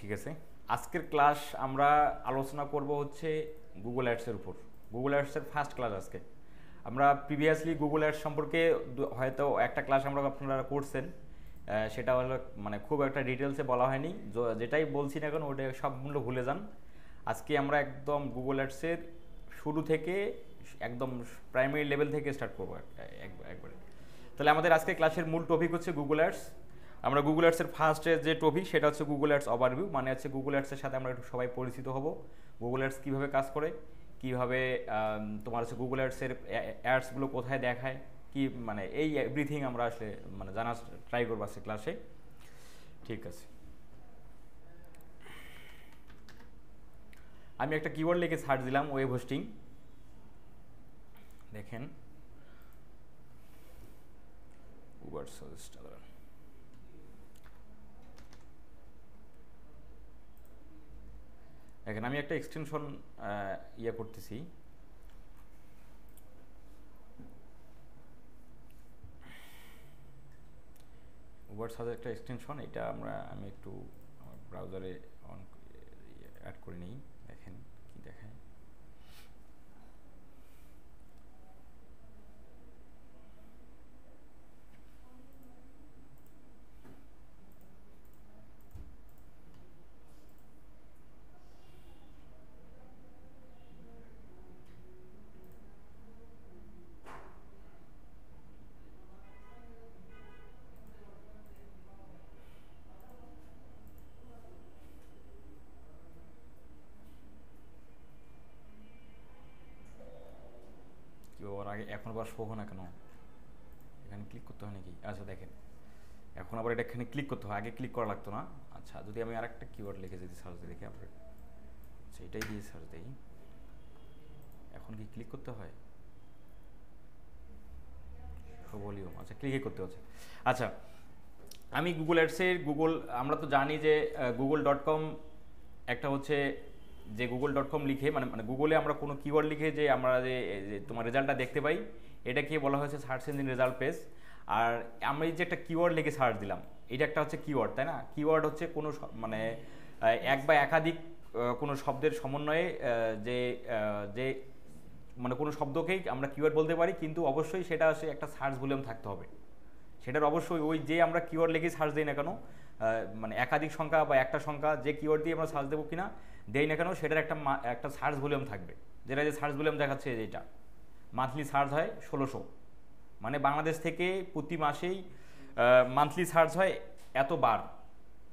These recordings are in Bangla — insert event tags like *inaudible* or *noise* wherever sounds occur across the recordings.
ঠিক আছে? আজকের ক্লাস আমরা আলোচনা করব হচ্ছে গুগল অ্যাডসের উপর। গুগল অ্যাডসের ফার্স্ট ক্লাস আজকে। আমরা প্রিভিয়াসলি গুগল অ্যাডস সম্পর্কে হয়তো একটা ক্লাস আমরা আপনারা করছেন সেটা হলো মানে খুব একটা ডিটেলসে বলা হয়নি। যেটাই বলছি না এখন ওটা সবগুলো ভুলে যান। আজকে আমরা একদম গুগল অ্যাডসের শুরু থেকে একদম প্রাইমারি লেভেল থেকে স্টার্ট করব এক- এক- একবারে। তাহলে আমাদের আজকে ক্লাসের মূল টপিক হচ্ছে গুগল অ্যাডস আমরা গুগল অ্যাডসের ফার্স্টে যে টপিক সেটা হচ্ছে গুগল অ্যাডস ওভারভিউ মানে হচ্ছে গুগল অ্যাডসের সাথে আমরা একটু সবাই পরিচিত হব। গুগল অ্যাডস কীভাবে কাজ করে? কীভাবে তোমার হচ্ছে গুগল অ্যাডসের অ্যাডসগুলো কোথায় দেখায়? কি মানে এই এভরিথিং আমরা আসলে মানে জানার ট্রাই করব আজকে ক্লাসে ঠিক আছে। আমি একটা কিওয়ার্ড লিখে সার্চ দিলাম ওয়েব হোস্টিং দেখেন। উবার সাজেস্ট দেখেন, আমি একটা এক্সটেনশন ইয়ে করতেছি। সাজের একটা এক্সটেনশন এটা আমরা, আমি একটু ব্রাউজারে অন অ্যাড করে নিই দেখেন কি দেখায় কি আবার শো না কেন? এখানে ক্লিক করতে হয় নাকি? আচ্ছা দেখেন। এখন আবার এটা এখানে ক্লিক করতে হয়। আগে ক্লিক করা লাগতো না। আচ্ছা যদি আমি আরেকটা কিওয়ার্ড লিখে যদি সার্চ দিই দেখি আপনার আচ্ছা এটাই দিয়ে সার্চ দিই। এখন কি ক্লিক করতে হয়? ভলিউম আচ্ছা ক্লিকই করতে হচ্ছে। আচ্ছা আমি গুগল অ্যাডসের গুগল আমরা তো জানি যে গুগল ডট কম একটা হচ্ছে যে গুগল ডট কম লিখে মানে মানে গুগলে আমরা কোনো কিওয়ার্ড লিখে যে আমরা যে তোমার রেজাল্টটা দেখতে পাই এটাকে বলা হয়েছে সার্চ ইঞ্জিন রেজাল্ট পেজ আর আমরা এই যে একটা কিওয়ার্ড লিখে সার্চ দিলাম, এটা একটা হচ্ছে কিওয়ার্ড তাই না? কিওয়ার্ড হচ্ছে কোনো মানে এক বা একাধিক কোনো শব্দের সমন্বয়ে যে যে মানে কোনো শব্দকেই আমরা কিওয়ার্ড বলতে পারি, কিন্তু অবশ্যই সেটা হচ্ছে একটা সার্চ ভলিউম থাকতে হবে। সেটার অবশ্যই ওই যে আমরা কিওয়ার্ড লিখে সার্চ দিই না কেন মানে একাধিক সংখ্যা বা একটা সংখ্যা যে কিওয়ার্ড দিয়ে আমরা সার্চ দেবো কিনা, দেই না কেন সেটার একটা একটা সার্চ ভলিউম থাকবে। যেটা যে সার্চ ভলিউম দেখাচ্ছে যেটা। মান্থলি সার্চ হয় ষোলোশো। মানে বাংলাদেশ থেকে প্রতি মাসেই মান্থলি সার্চ হয় এত বার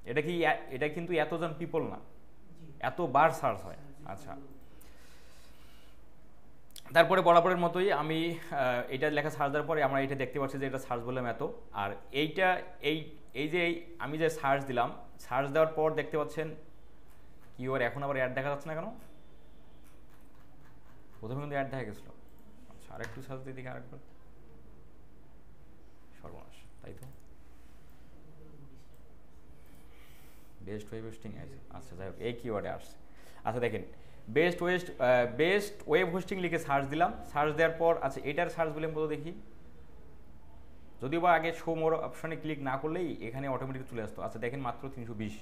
এটা কি এটা কিন্তু এতজন পিপল না। এত বার সার্চ হয়। আচ্ছা। তারপরে বরাবরের মতোই আমি এটা লেখা সার্চ দেওয়ার পরে আমরা এটা দেখতে পাচ্ছি যে এটা সার্চ বললাম এত। আর এইটা, এই এই যে আমি যে সার্চ দিলাম সার্চ দেওয়ার পর দেখতে পাচ্ছেন কি ওর এখন আবার অ্যাড দেখা যাচ্ছে না কেন? প্রথমে কিন্তু অ্যাড দেখা গেছিল। আচ্ছা আরেকটু সার্চ দিয়ে দেখি আরেকবার। সর্বনাশ, তাই তো? বেস্ট ওয়েব হোস্টিং আছে আচ্ছা যাই হোক, এই কিওয়ার্ডে আসছে। আচ্ছা দেখেন best west best web hosting লিখে সার্চ দিলাম। সার্চ দেওয়ার পর আচ্ছা এটার সার্চ বলে কত দেখি? যদিও বা আগে শো মোর অপশনে ক্লিক না করলেই এখানে অটোমেটিক চলে আসতো। আচ্ছা দেখেন মাত্র তিনশো বিশ।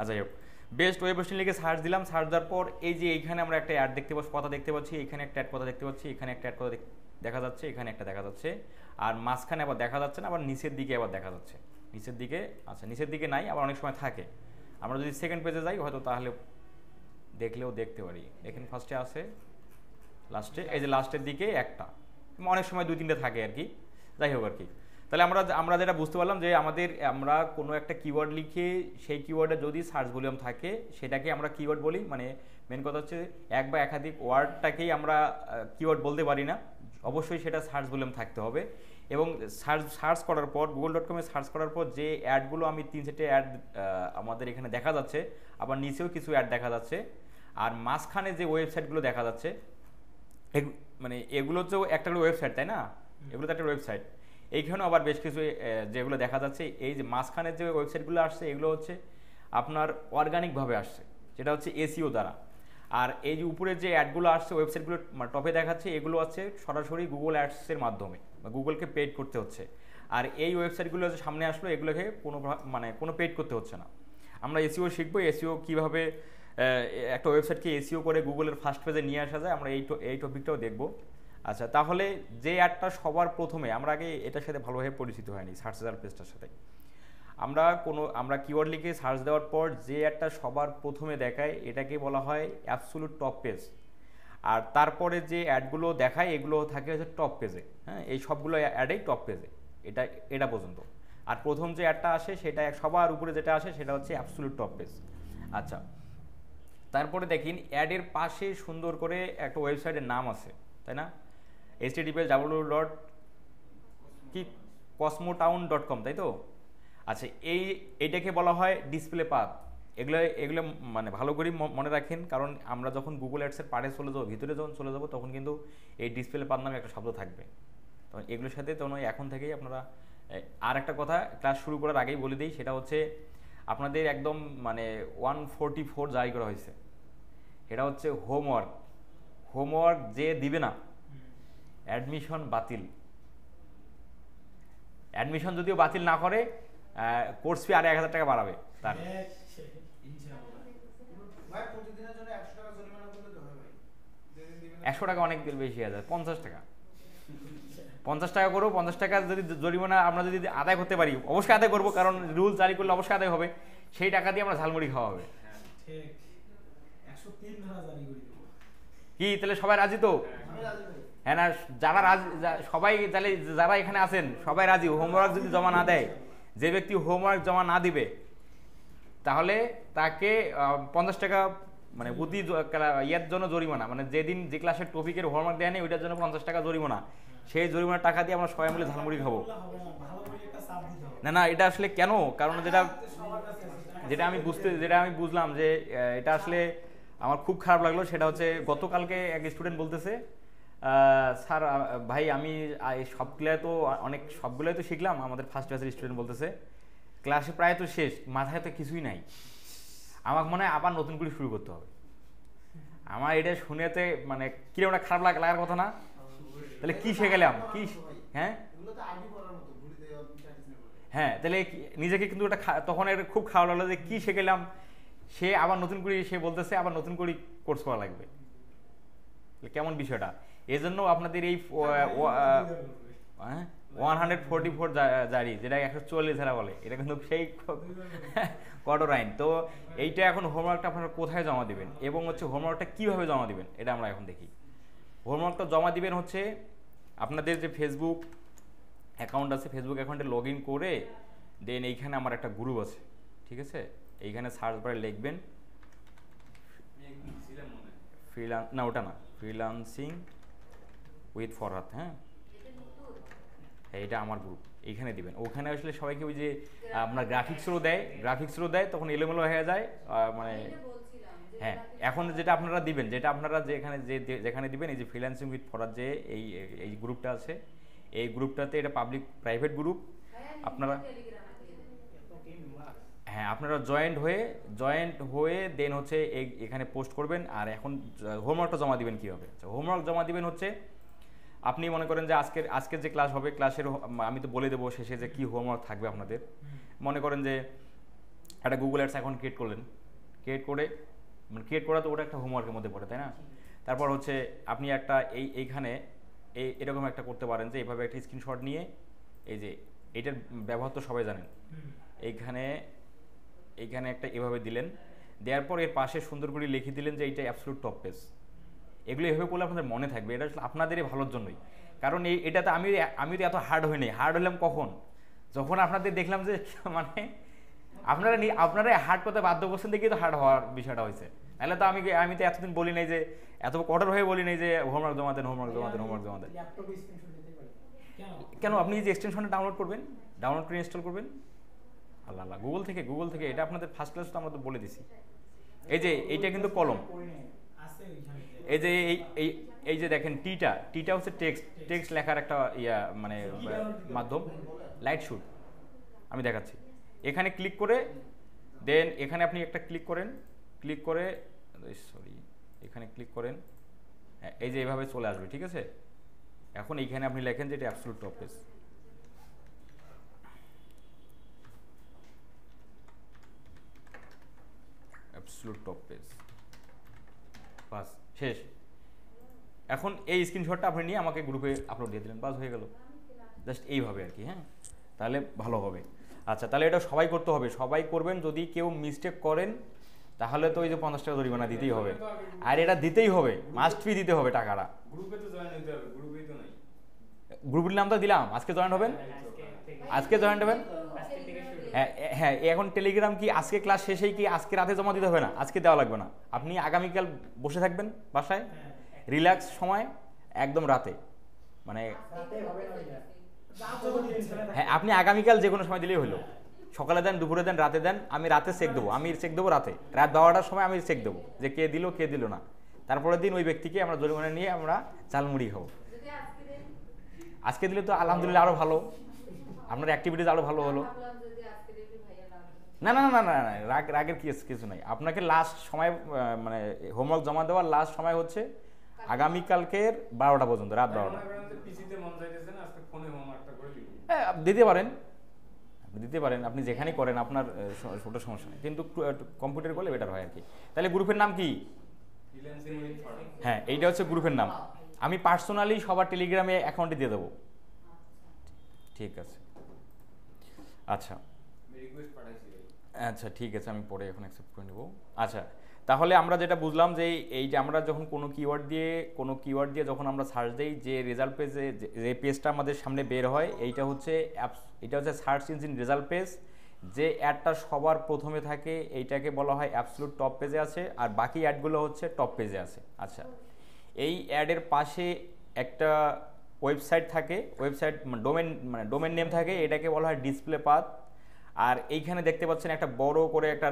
আচ্ছা যাই হোক। বেস্ট ওয়েব হোস্টিং লিখে সার্চ দিলাম। সার্চ দেওয়ার পর এই যে এইখানে আমরা একটা অ্যাড দেখতে পাচ্ছি কথা দেখতে পাচ্ছি, এখানে একটা অ্যাড কথা দেখতে পাচ্ছি, এখানে একটা অ্যাড কথা দেখা যাচ্ছে, এখানে একটা দেখা যাচ্ছে। আর মাঝখানে আবার দেখা যাচ্ছে না, আবার নিচের দিকে আবার দেখা যাচ্ছে। নিচের দিকে আচ্ছা নিচের দিকে নাই, আবার অনেক সময় থাকে। আমরা যদি সেকেন্ড পেজে যাই, হয়তো তাহলে দেখলেও দেখতে পারি। দেখেন ফার্স্টে আছে লাস্টে এই যে লাস্টের দিকে একটা। অনেক সময় দুই তিনটে থাকে আর কি। যাই হোক আর কি। তাহলে আমরা আমরা যেটা বুঝতে পারলাম যে আমাদের আমরা কোনো একটা কিওয়ার্ড লিখে সেই কিওয়ার্ডে যদি সার্চ ভলিউম থাকে সেটাকে আমরা কিওয়ার্ড বলি। মানে মেন কথা হচ্ছে এক বা একাধিক ওয়ার্ডটাকেই আমরা কিওয়ার্ড বলতে পারি না। অবশ্যই সেটা সার্চ ভলিউম থাকতে হবে। এবং সার্চ সার্চ করার পর গুগল ডট কমে সার্চ করার পর যে অ্যাডগুলো আমি তিন চারটে অ্যাড আমাদের এখানে দেখা যাচ্ছে আবার নিচেও কিছু অ্যাড দেখা যাচ্ছে। আর মাঝখানে যে ওয়েবসাইটগুলো দেখা যাচ্ছে মানে এগুলো তো একটা ওয়েবসাইট তাই না? এগুলো তো একটা ওয়েবসাইট এইখানেও আবার বেশ কিছু যেগুলো দেখা যাচ্ছে, এই যে মাঝখানের যে ওয়েবসাইটগুলো আসছে, এগুলো হচ্ছে আপনার অর্গানিকভাবে আসছে, যেটা হচ্ছে এসিও দ্বারা। আর এই যে উপরে যে অ্যাডগুলো আসছে ওয়েবসাইটগুলো টপে দেখাচ্ছে, এগুলো আছে সরাসরি গুগল অ্যাডসের মাধ্যমে, বা গুগলকে পেড করতে হচ্ছে। আর এই ওয়েবসাইটগুলো যে সামনে আসলো, এগুলোকে কোনো মানে কোনো পেড করতে হচ্ছে না। আমরা এসিও শিখব এসিও কীভাবে একটা ওয়েবসাইটকে এসিও করে গুগলের ফার্স্ট পেজে নিয়ে আসা যায়, আমরা এই এই টপিকটাও দেখব। আচ্ছা তাহলে যে অ্যাডটা সবার প্রথমে, আমরা আগে এটার সাথে ভালোভাবে পরিচিত হয়নি, সার্চ রেজাল্ট পেজটার সাথে। আমরা কোনো, আমরা কিওয়ার্ড লিখে সার্চ দেওয়ার পর যে অ্যাডটা সবার প্রথমে দেখায়, এটাকে বলা হয় অ্যাবসোলুট টপ পেজ আর তারপরে যে অ্যাডগুলো দেখায়, এগুলো থাকে হচ্ছে টপ পেজে হ্যাঁ এই সবগুলো অ্যাডেই টপ পেজে এটা এটা পর্যন্ত। আর প্রথম যে অ্যাডটা আসে, সেটা সবার উপরে যেটা আসে, সেটা হচ্ছে অ্যাবসোলুট টপ পেজ আচ্ছা তারপরে দেখিন, অ্যাডের পাশে সুন্দর করে একটা ওয়েবসাইটের নাম আছে, তাই না? H T DPL W dot কি? কসমোটাউন ডট কম তাই তো? আচ্ছা এই এইটাকে বলা হয় ডিসপ্লে পাথ এগুলো এগুলো মানে ভালো করে ম- মনে রাখেন, কারণ আমরা যখন গুগল অ্যাডসের পাড়ে চলে যাব, ভিতরে যখন চলে যাব, তখন কিন্তু এই ডিসপ্লে পাথ নামে একটা শব্দ থাকবে। তো এগুলোর সাথে তখন এখন থেকেই আপনারা আর একটা কথা ক্লাস শুরু করার আগেই বলে দিই, সেটা হচ্ছে আপনাদের একদম মানে ওয়ান ফোরটি ফোর জারি করা হয়েছে। এটা হচ্ছে হোমওয়ার্ক হোমওয়ার্ক যে দিবে না অ্যাডমিশন বাতিল। অ্যাডমিশন যদিও বাতিল না করে কোর্স ফি আর এক হাজার টাকা বাড়াবে তার। একশো টাকা হয় অনেক বেশি হয়ে যায় পঞ্চাশ টাকা। পঞ্চাশ টাকা করব পঞ্চাশ টাকা যদি জরিমানা আমরা যদি আদায় করতে পারি অবশ্যই আদায় করব কারণ রুল জারি করলে অবশ্যই আদায় হবে। সেই টাকা দিয়ে আমরা ঝালমুড়ি খাওয়া হবে। দেবো। কি তাহলে সবাই রাজি তো? ভাই। হ্যাঁ না, যারা রাজি সবাই তাহলে যারা এখানে আছেন, সবাই রাজি হোমওয়ার্ক যদি জমা না দেয়, যে ব্যক্তি হোমওয়ার্ক জমা না দিবে, তাহলে তাকে পঞ্চাশ টাকা মানে বুদ্ধি ইয়ের জন্য জরিমানা মানে যেদিন যে ক্লাসের টপিকের হোমওয়ার্ক দেয় নেই, ওইটার জন্য পঞ্চাশ টাকা জরিমানা সেই জরিমানার টাকা দিয়ে আমরা সবাই মিলে ঝালমুড়ি খাব না না, এটা আসলে কেন কারণ যেটা। যেটা আমি বুঝতে, যেটা আমি বুঝলাম যে এটা আসলে আমার খুব খারাপ লাগল, সেটা হচ্ছে গতকালকে এক স্টুডেন্ট বলতেছে স্যার ভাই, আমি সবগুলাই তো, অনেক সবগুলাই তো শিখলাম। আমাদের ফার্স্ট ক্লাসের স্টুডেন্ট বলতেছে। ক্লাসে প্রায় তো শেষ, মাথায় তো কিছুই নাই। আমাকে মনে হয় আবার নতুন করে শুরু করতে হবে। আমার এটা শুনেতে মানে কীরকম একটা খারাপ লাগ- লাগার কথা না? তাহলে কি শেখালাম কি হ্যাঁ? হ্যাঁ তাহলে নিজেকে কিন্তু ওটা তখন এটা খুব খারাপ লাগল যে কি শিখেলাম? সে আবার নতুন করে, সে বলতেছে, আবার নতুন করে কোর্স করা লাগবে। কেমন বিষয়টা? এই জন্য আপনাদের এই ওয়ান হান্ড্রেড ফোরটি ফোর জারি যেটা একশো চুয়াল্লিশ ধারা বলে এটা কিন্তু সেই কঠোর আইন। তো এইটা এখন হোমওয়ার্কটা আপনারা কোথায় জমা দিবেন? এবং হচ্ছে হোমওয়ার্কটা কীভাবে জমা দিবেন? এটা আমরা এখন দেখি। হোমওয়ার্কটা জমা দিবেন হচ্ছে আপনাদের যে ফেসবুক অ্যাকাউন্ট আছে ফেসবুক অ্যাকাউন্টে লগ ইন করে দেন এইখানে আমার একটা গ্রুপ আছে ঠিক আছে? এইখানে সার্চ বারে লিখবেন। ফ্রিলান্স না ওটা না ফ্রিলান্সিং উইথ ফরহাত হ্যাঁ? হ্যাঁ এটা আমার গ্রুপ এইখানে দিবেন। ওখানে আসলে সবাইকে ওই যে আপনার গ্রাফিক্সেরও দেয় গ্রাফিক্সেরও দেয় তখন এলোমেলো হয়ে যায় মানে হ্যাঁ এখন যেটা আপনারা দিবেন যেটা আপনারা যেখানে যে যে- যেখানে দিবেন এই যে ফ্রিল্যান্সিং উইথ ফরার যে এই এই গ্রুপটা আছে এই গ্রুপটাতে এটা পাবলিক প্রাইভেট গ্রুপ আপনারা হ্যাঁ আপনারা জয়েন্ট হয়ে জয়েন্ট হয়ে দেন হচ্ছে এই- এখানে পোস্ট করবেন আর এখন হোমওয়ার্কটা জমা দিবেন কীভাবে? হোমওয়ার্ক জমা দিবেন হচ্ছে আপনি মনে করেন যে আজকের আজকের যে ক্লাস হবে ক্লাসের আমি তো বলে দেবো শেষে যে কি হোমওয়ার্ক থাকবে আপনাদের। মনে করেন যে একটা গুগল অ্যাডস অ্যাকাউন্ট ক্রিয়েট করলেন। ক্রিয়েট করে মানে ক্রিয়েট করা তো ওটা একটা হোমওয়ার্কের মধ্যে পড়ে তাই না? তারপর হচ্ছে আপনি একটা এই এইখানে এই এরকম একটা করতে পারেন যে এইভাবে একটা স্ক্রিনশট নিয়ে এই যে এইটার ব্যবহার তো সবাই জানেন। এইখানে এইখানে একটা এভাবে দিলেন। দেওয়ার পর এর পাশে সুন্দর করে লিখে দিলেন যে এইটা অ্যাবসলুট টপ পেজ এগুলো এভাবে করলে আপনাদের মনে থাকবে। এটা আসলে আপনাদেরই ভালোর জন্যই। কারণ এই এটাতে আমি আমি তো এত হার্ড হইনি হার্ড হলাম কখন? যখন আপনাদের দেখলাম যে *laughs* মানে আপনারা আপনারা হার্ড করতে বাধ্য করছেন দেখেই তো হার্ড হওয়ার বিষয়টা হয়েছে। নাহলে তো আমি আমি তো এতদিন বলি নাই যে এত কঠোর হয়ে বলি নাই যে হোমওয়ার্ক জমা দেন হোমওয়ার্ক জমা দেন হোমওয়ার্ক জমা দেন। কেন? আপনি যে এক্সটেনশনটা ডাউনলোড করবেন ডাউনলোড করে ইনস্টল করবেন। আল্লাহ আল্লাহ গুগল থেকে গুগল থেকে এটা আপনাদের ফার্স্ট ক্লাস তো আমরা তো বলে দিছি। এই যে এইটা কিন্তু কলম করি নাই। আছে ওইখানে এই যে এই এই যে দেখেন টিটা টিটা হচ্ছে টেক্সট টেক্সট লেখার একটা ইয়া মানে মাধ্যম লাইট শুট আমি দেখাচ্ছি। এখানে ক্লিক করে দেন এখানে আপনি একটা ক্লিক করেন ক্লিক করে সরি এখানে ক্লিক করেন হ্যাঁ, এই যে এভাবে চলে আসবে ঠিক আছে? এখন এইখানে আপনি লেখেন যে এটা absolute top page absolute top page বাস। শেষ। এখন এই স্ক্রিনশটটা আপনি নিয়ে আমাকে গ্রুপে আপলোড দিয়ে দিলেন বাস হয়ে গেল। জাস্ট এইভাবে আর কি হ্যাঁ? তাহলে ভালো হবে। আচ্ছা তাহলে এটা সবাই করতে হবে। সবাই করবেন যদি কেউ মিস্টেক করেন তাহলে তো ওই যে পঞ্চাশ টাকা জরিমানা দিতেই হবে। আর এটা দিতেই হবে। মাস্ট ফি দিতে হবে টাকাটা। গ্রুপে তো জয়েন হতে হবে গ্রুপেই তো নাই। গ্রুপের নাম তো দিলাম। আজকে জয়েন হবেন? আজকে জয়েন হবেন? হ্যাঁ হ্যাঁ এখন টেলিগ্রাম কি আজকে ক্লাস শেষেই কি আজকে রাতে জমা দিতে হবে না? আজকে দেওয়া লাগবে না। আপনি আগামীকাল বসে থাকবেন বাসায়, রিল্যাক্স সময়, একদম রাতে। মানে। হ্যাঁ আপনি আগামীকাল যে কোনো সময় দিলেই হলো। সকালে দেন, দুপুরে দেন, রাতে দেন, আমি রাতে চেক দেবো। আমি চেক দেবো রাতে। রাত বারোটার সময় আমি চেক দেবো যে কে দিল কে দিল না। তারপরের দিন ওই ব্যক্তিকে আমরা জরিমানা নিয়ে আমরা চালমুড়ি খাব। আজকে দিলে তো আলহামদুলিল্লাহ আরও ভালো। আপনার অ্যাক্টিভিটিস আরও ভালো হলো ভাবলাম যদি আজকে দেখবি ভাইয়া না না না না না রাগ রাগের কি কিছু নাই। আপনাকে লাস্ট সময় মানে হোমওয়ার্ক জমা দেওয়ার লাস্ট সময় হচ্ছে আগামীকালকের বারোটা পর্যন্ত রাত বারোটা। পিসিতে মন চাইতেছে না আজকে ফোনে হোমওয়ার্কটা করে দিব। হ্যাঁ দিতে পারেন। আপনি দিতে পারেন আপনি যেখানেই করেন আপনার ছোটো সমস্যা নেই। কিন্তু কম্পিউটার করলে বেটার হয় আর কি। তাহলে গ্রুপের নাম কি? ফ্রিল্যান্সিং উইথ ফার্ম হ্যাঁ এইটা হচ্ছে গ্রুপের নাম। আমি পার্সোনালি সবার টেলিগ্রামে অ্যাকাউন্টে দিয়ে দেবো। ঠিক আছে। আচ্ছা। আচ্ছা ঠিক আছে, আমি পরে এখন অ্যাকসেপ্ট করে নেব। আচ্ছা তাহলে আমরা যেটা বুঝলাম যে এই যে আমরা যখন কোনো কিওয়ার্ড দিয়ে, কোনো কিওয়ার্ড দিয়ে যখন আমরা সার্চ দিই, যে রেজাল্ট পেজে যে পেজটা আমাদের সামনে বের হয়, এইটা হচ্ছে অ্যাপস এটা হচ্ছে সার্চ ইঞ্জিন রেজাল্ট পেজ যে অ্যাডটা সবার প্রথমে থাকে, এইটাকে বলা হয় অ্যাবসলুট টপ পেজে আছে, আর বাকি অ্যাডগুলো হচ্ছে টপ পেজে আছে। আচ্ছা এই অ্যাডের পাশে একটা ওয়েবসাইট থাকে ওয়েবসাইট ডোমেন মানে ডোমেন নেম থাকে, এটাকে বলা হয় ডিসপ্লে পাথ আর এইখানে দেখতে পাচ্ছেন একটা বড় করে একটা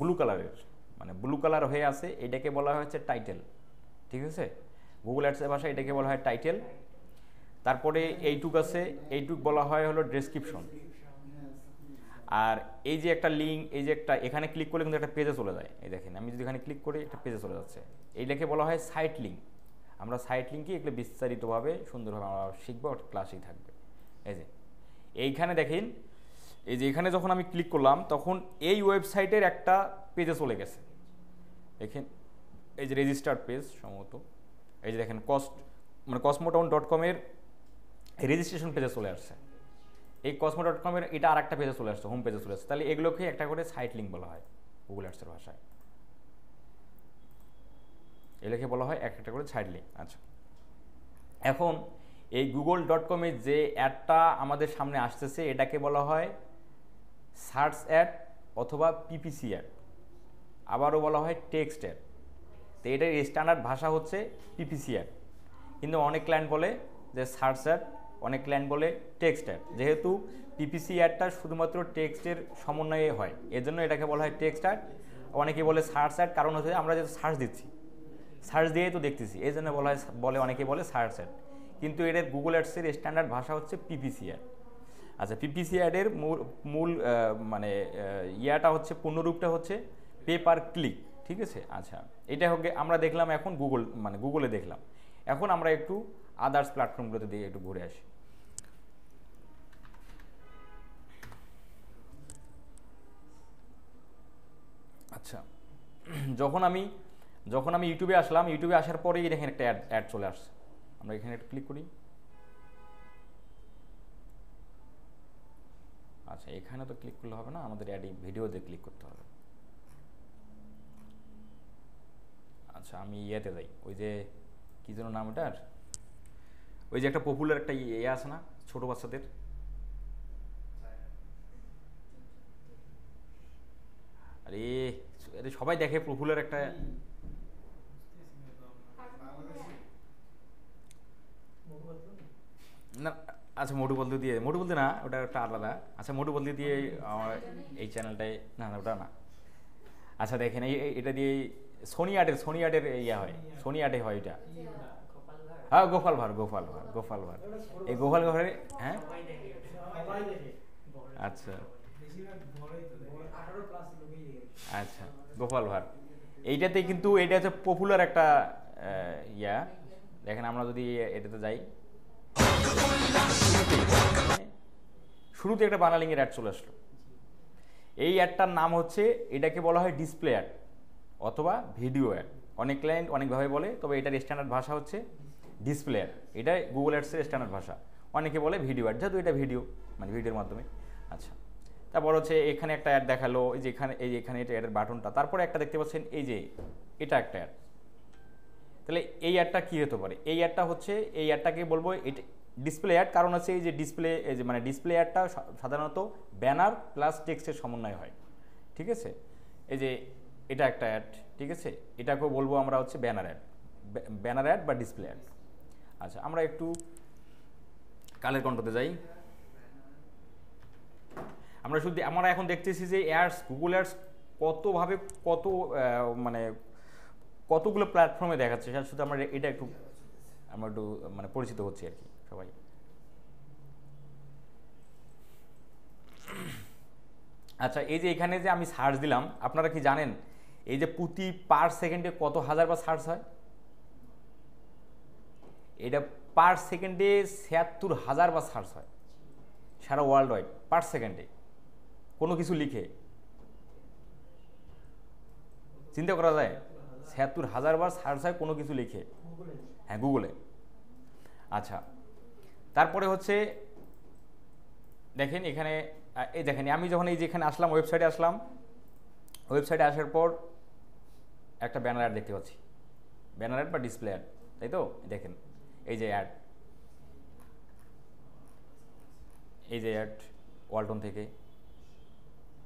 ব্লু কালারের মানে ব্লু কালার হয়ে আছে, এটাকে বলা হয়েছে টাইটেল ঠিক আছে? গুগল অ্যাডসের ভাষায় এটাকে বলা হয় টাইটেল তারপরে এইটুক আছে, এইটুক বলা হয় হলো ডেসক্রিপশন আর এই যে একটা লিঙ্ক এই যে একটা, এখানে ক্লিক করলে কিন্তু একটা পেজে চলে যায়। এই দেখেন, আমি যদি এখানে ক্লিক করি, একটা পেজে চলে যাচ্ছে। এইটাকে বলা হয় সাইট লিঙ্ক আমরা সাইট লিঙ্কই এগুলো বিস্তারিতভাবে, সুন্দরভাবে আমরা শিখব ক্লাসেই থাকবে। এই যে, এইখানে দেখেন এই যে এখানে যখন আমি ক্লিক করলাম, তখন এই ওয়েবসাইটের একটা পেজে চলে গেছে। দেখেন, এই যে রেজিস্টার্ড পেজ সম্ভবত, এই যে দেখেন কস্ট মানে কসমোটাউন ডট কমের রেজিস্ট্রেশন পেজে চলে আসছে। এই কসমো ডট কমের এটা আর একটা পেজে চলে আসছে হোম পেজে চলে আসছে। তাহলে এগুলোকে একটা করে সাইট লিঙ্ক বলা হয় গুগল অ্যাডসের ভাষায়। এগুলোকে বলা হয় এক একটা করে সাইট লিঙ্ক আচ্ছা। এখন এই গুগল ডট কমের যে অ্যাডটা আমাদের সামনে আসতেছে, এটাকে বলা হয় সার্চ অ্যাড অথবা পিপিসি অ্যাড। আবারও বলা হয় টেক্সট অ্যাড। তো এটার স্ট্যান্ডার্ড ভাষা হচ্ছে পিপিসি অ্যাড। কিন্তু অনেক ক্লায়েন্ট বলে যে সার্চ অ্যাড, অনেক ক্লায়েন্ট বলে টেক্সট অ্যাড। যেহেতু পিপিসি অ্যাডটা শুধুমাত্র টেক্সটের সমন্বয়ে হয় এর জন্য এটাকে বলা হয় টেক্সট অ্যাড। অনেকে বলে সার্চ অ্যাড, কারণ হচ্ছে আমরা যেহেতু সার্চ দিচ্ছি, সার্চ দিয়ে তো দেখতেছি এই জন্য বলা হয়, বলে অনেকে বলে সার্চ অ্যাড। কিন্তু এটার গুগল অ্যাডসের স্ট্যান্ডার্ড ভাষা হচ্ছে পিপিসি অ্যাড। আচ্ছা পিপিসি অ্যাডের মূল মূল মানে ইয়াটা হচ্ছে, পূর্ণরূপটা হচ্ছে পে পার ক্লিক ঠিক আছে? আচ্ছা এটা হোক আমরা দেখলাম এখন গুগল মানে গুগলে দেখলাম। এখন আমরা একটু আদার্স প্ল্যাটফর্মগুলোতে দিয়ে একটু ঘুরে আসি। আচ্ছা যখন আমি যখন আমি ইউটিউবে আসলাম ইউটিউবে আসার পরেই দেখেন একটা অ্যাড অ্যাড চলে আসছে। আমরা এখানে একটু ক্লিক করি। আচ্ছা এখানে তো ক্লিক করলে হবে না আমাদের অ্যাড ভিডিওতে ক্লিক করতে হবে। আচ্ছা আমি ইয়েতে যাই। ওই যে কী যেন নাম ওটার? ওই যে একটা পপুলার একটা ইয়ে আছে না ছোটো বাচ্চাদের? আরে আরে সবাই দেখে পপুলার একটা। না আচ্ছা মোটু বলতে দিয়ে মোটু বলতে না, ওটা একটা আলাদা। আচ্ছা মোটু বলতে দিয়ে এই চ্যানেলটায় না না, ওটা না। আচ্ছা দেখেন, এই এটা দিয়ে সোনি আটের সোনি আটের ইয়ে হয়। সোনি আটে হয় এটা। হ্যাঁ গোপাল ভার গোপাল ভার গোপাল ভার এই গোপাল ভারে হ্যাঁ? আচ্ছা। আচ্ছা গোপাল ভার এইটাতে কিন্তু এটা হচ্ছে পপুলার একটা ইয়া। দেখেন, আমরা যদি এটাতে যাই। শুরুতে একটা বানালিংয়ের অ্যাড চলে আসলো। এই অ্যাডটার নাম হচ্ছে, এটাকে বলা হয় ডিসপ্লে অ্যাড অথবা ভিডিও অ্যাড অনেক ক্লায়েন্ট অনেকভাবে বলে, তবে এটার স্ট্যান্ডার্ড ভাষা হচ্ছে ডিসপ্লে অ্যাড এটা গুগল অ্যাডসের স্ট্যান্ডার্ড ভাষা। অনেকে বলে ভিডিও অ্যাড যেহেতু এটা ভিডিও মানে ভিডিওর মাধ্যমে। আচ্ছা তারপর হচ্ছে এখানে একটা অ্যাড দেখাল, এই যে এখানে, এই যে এখানে এটা অ্যাডের বাটনটা তারপরে একটা দেখতে পাচ্ছেন, এই যে এটা একটা অ্যাড তাহলে এই অ্যাডটা কী হতে পারে? এই অ্যাডটা হচ্ছে, এই অ্যাডটাকে বলব, এটা ডিসপ্লে অ্যাড কারণ হচ্ছে এই যে ডিসপ্লে এই যে মানে ডিসপ্লে অ্যাডটা সাধারণত ব্যানার প্লাস টেক্সটের সমন্বয় হয়। ঠিক আছে? এই যে এটা একটা অ্যাড ঠিক আছে? এটাকেও বলব আমরা হচ্ছে ব্যানার অ্যাড ব্যানার অ্যাড বা ডিসপ্লে অ্যাড আচ্ছা আমরা একটু কালের কণ্ঠতে যাই। আমরা শুধু, আমরা এখন দেখতেছি যে অ্যাডস গুগল অ্যাডস কতভাবে, কত মানে কতগুলো প্ল্যাটফর্মে দেখাচ্ছে, সেটা শুধু আমরা এটা একটু, আমরা একটু মানে পরিচিত হচ্ছি আর কি। সবাই। আচ্ছা এই যে এখানে যে আমি সার্চ দিলাম, আপনারা কি জানেন এই যে প্রতি পার সেকেন্ডে কত হাজার বার সার্চ হয়? এটা পার সেকেন্ডে ছিয়াত্তর হাজার বার সার্চ হয় সারা ওয়ার্ল্ড ওয়াইড পার সেকেন্ডে। কোনো কিছু লিখে। চিন্তা করা যায়? ছিয়াত্তর হাজার বার সার্চ হয়, কোনো কিছু লিখে। হ্যাঁ গুগলে আচ্ছা তারপরে হচ্ছে, দেখেন এখানে এই দেখেন, আমি যখন এই যে এখানে আসলাম ওয়েবসাইটে আসলাম ওয়েবসাইটে আসার পর একটা ব্যানার অ্যাড দেখতে পাচ্ছি। ব্যানার অ্যাড বা ডিসপ্লে অ্যাড তাই তো? দেখেন, এই যে অ্যাড এই যে অ্যাড ওয়ালটন থেকে।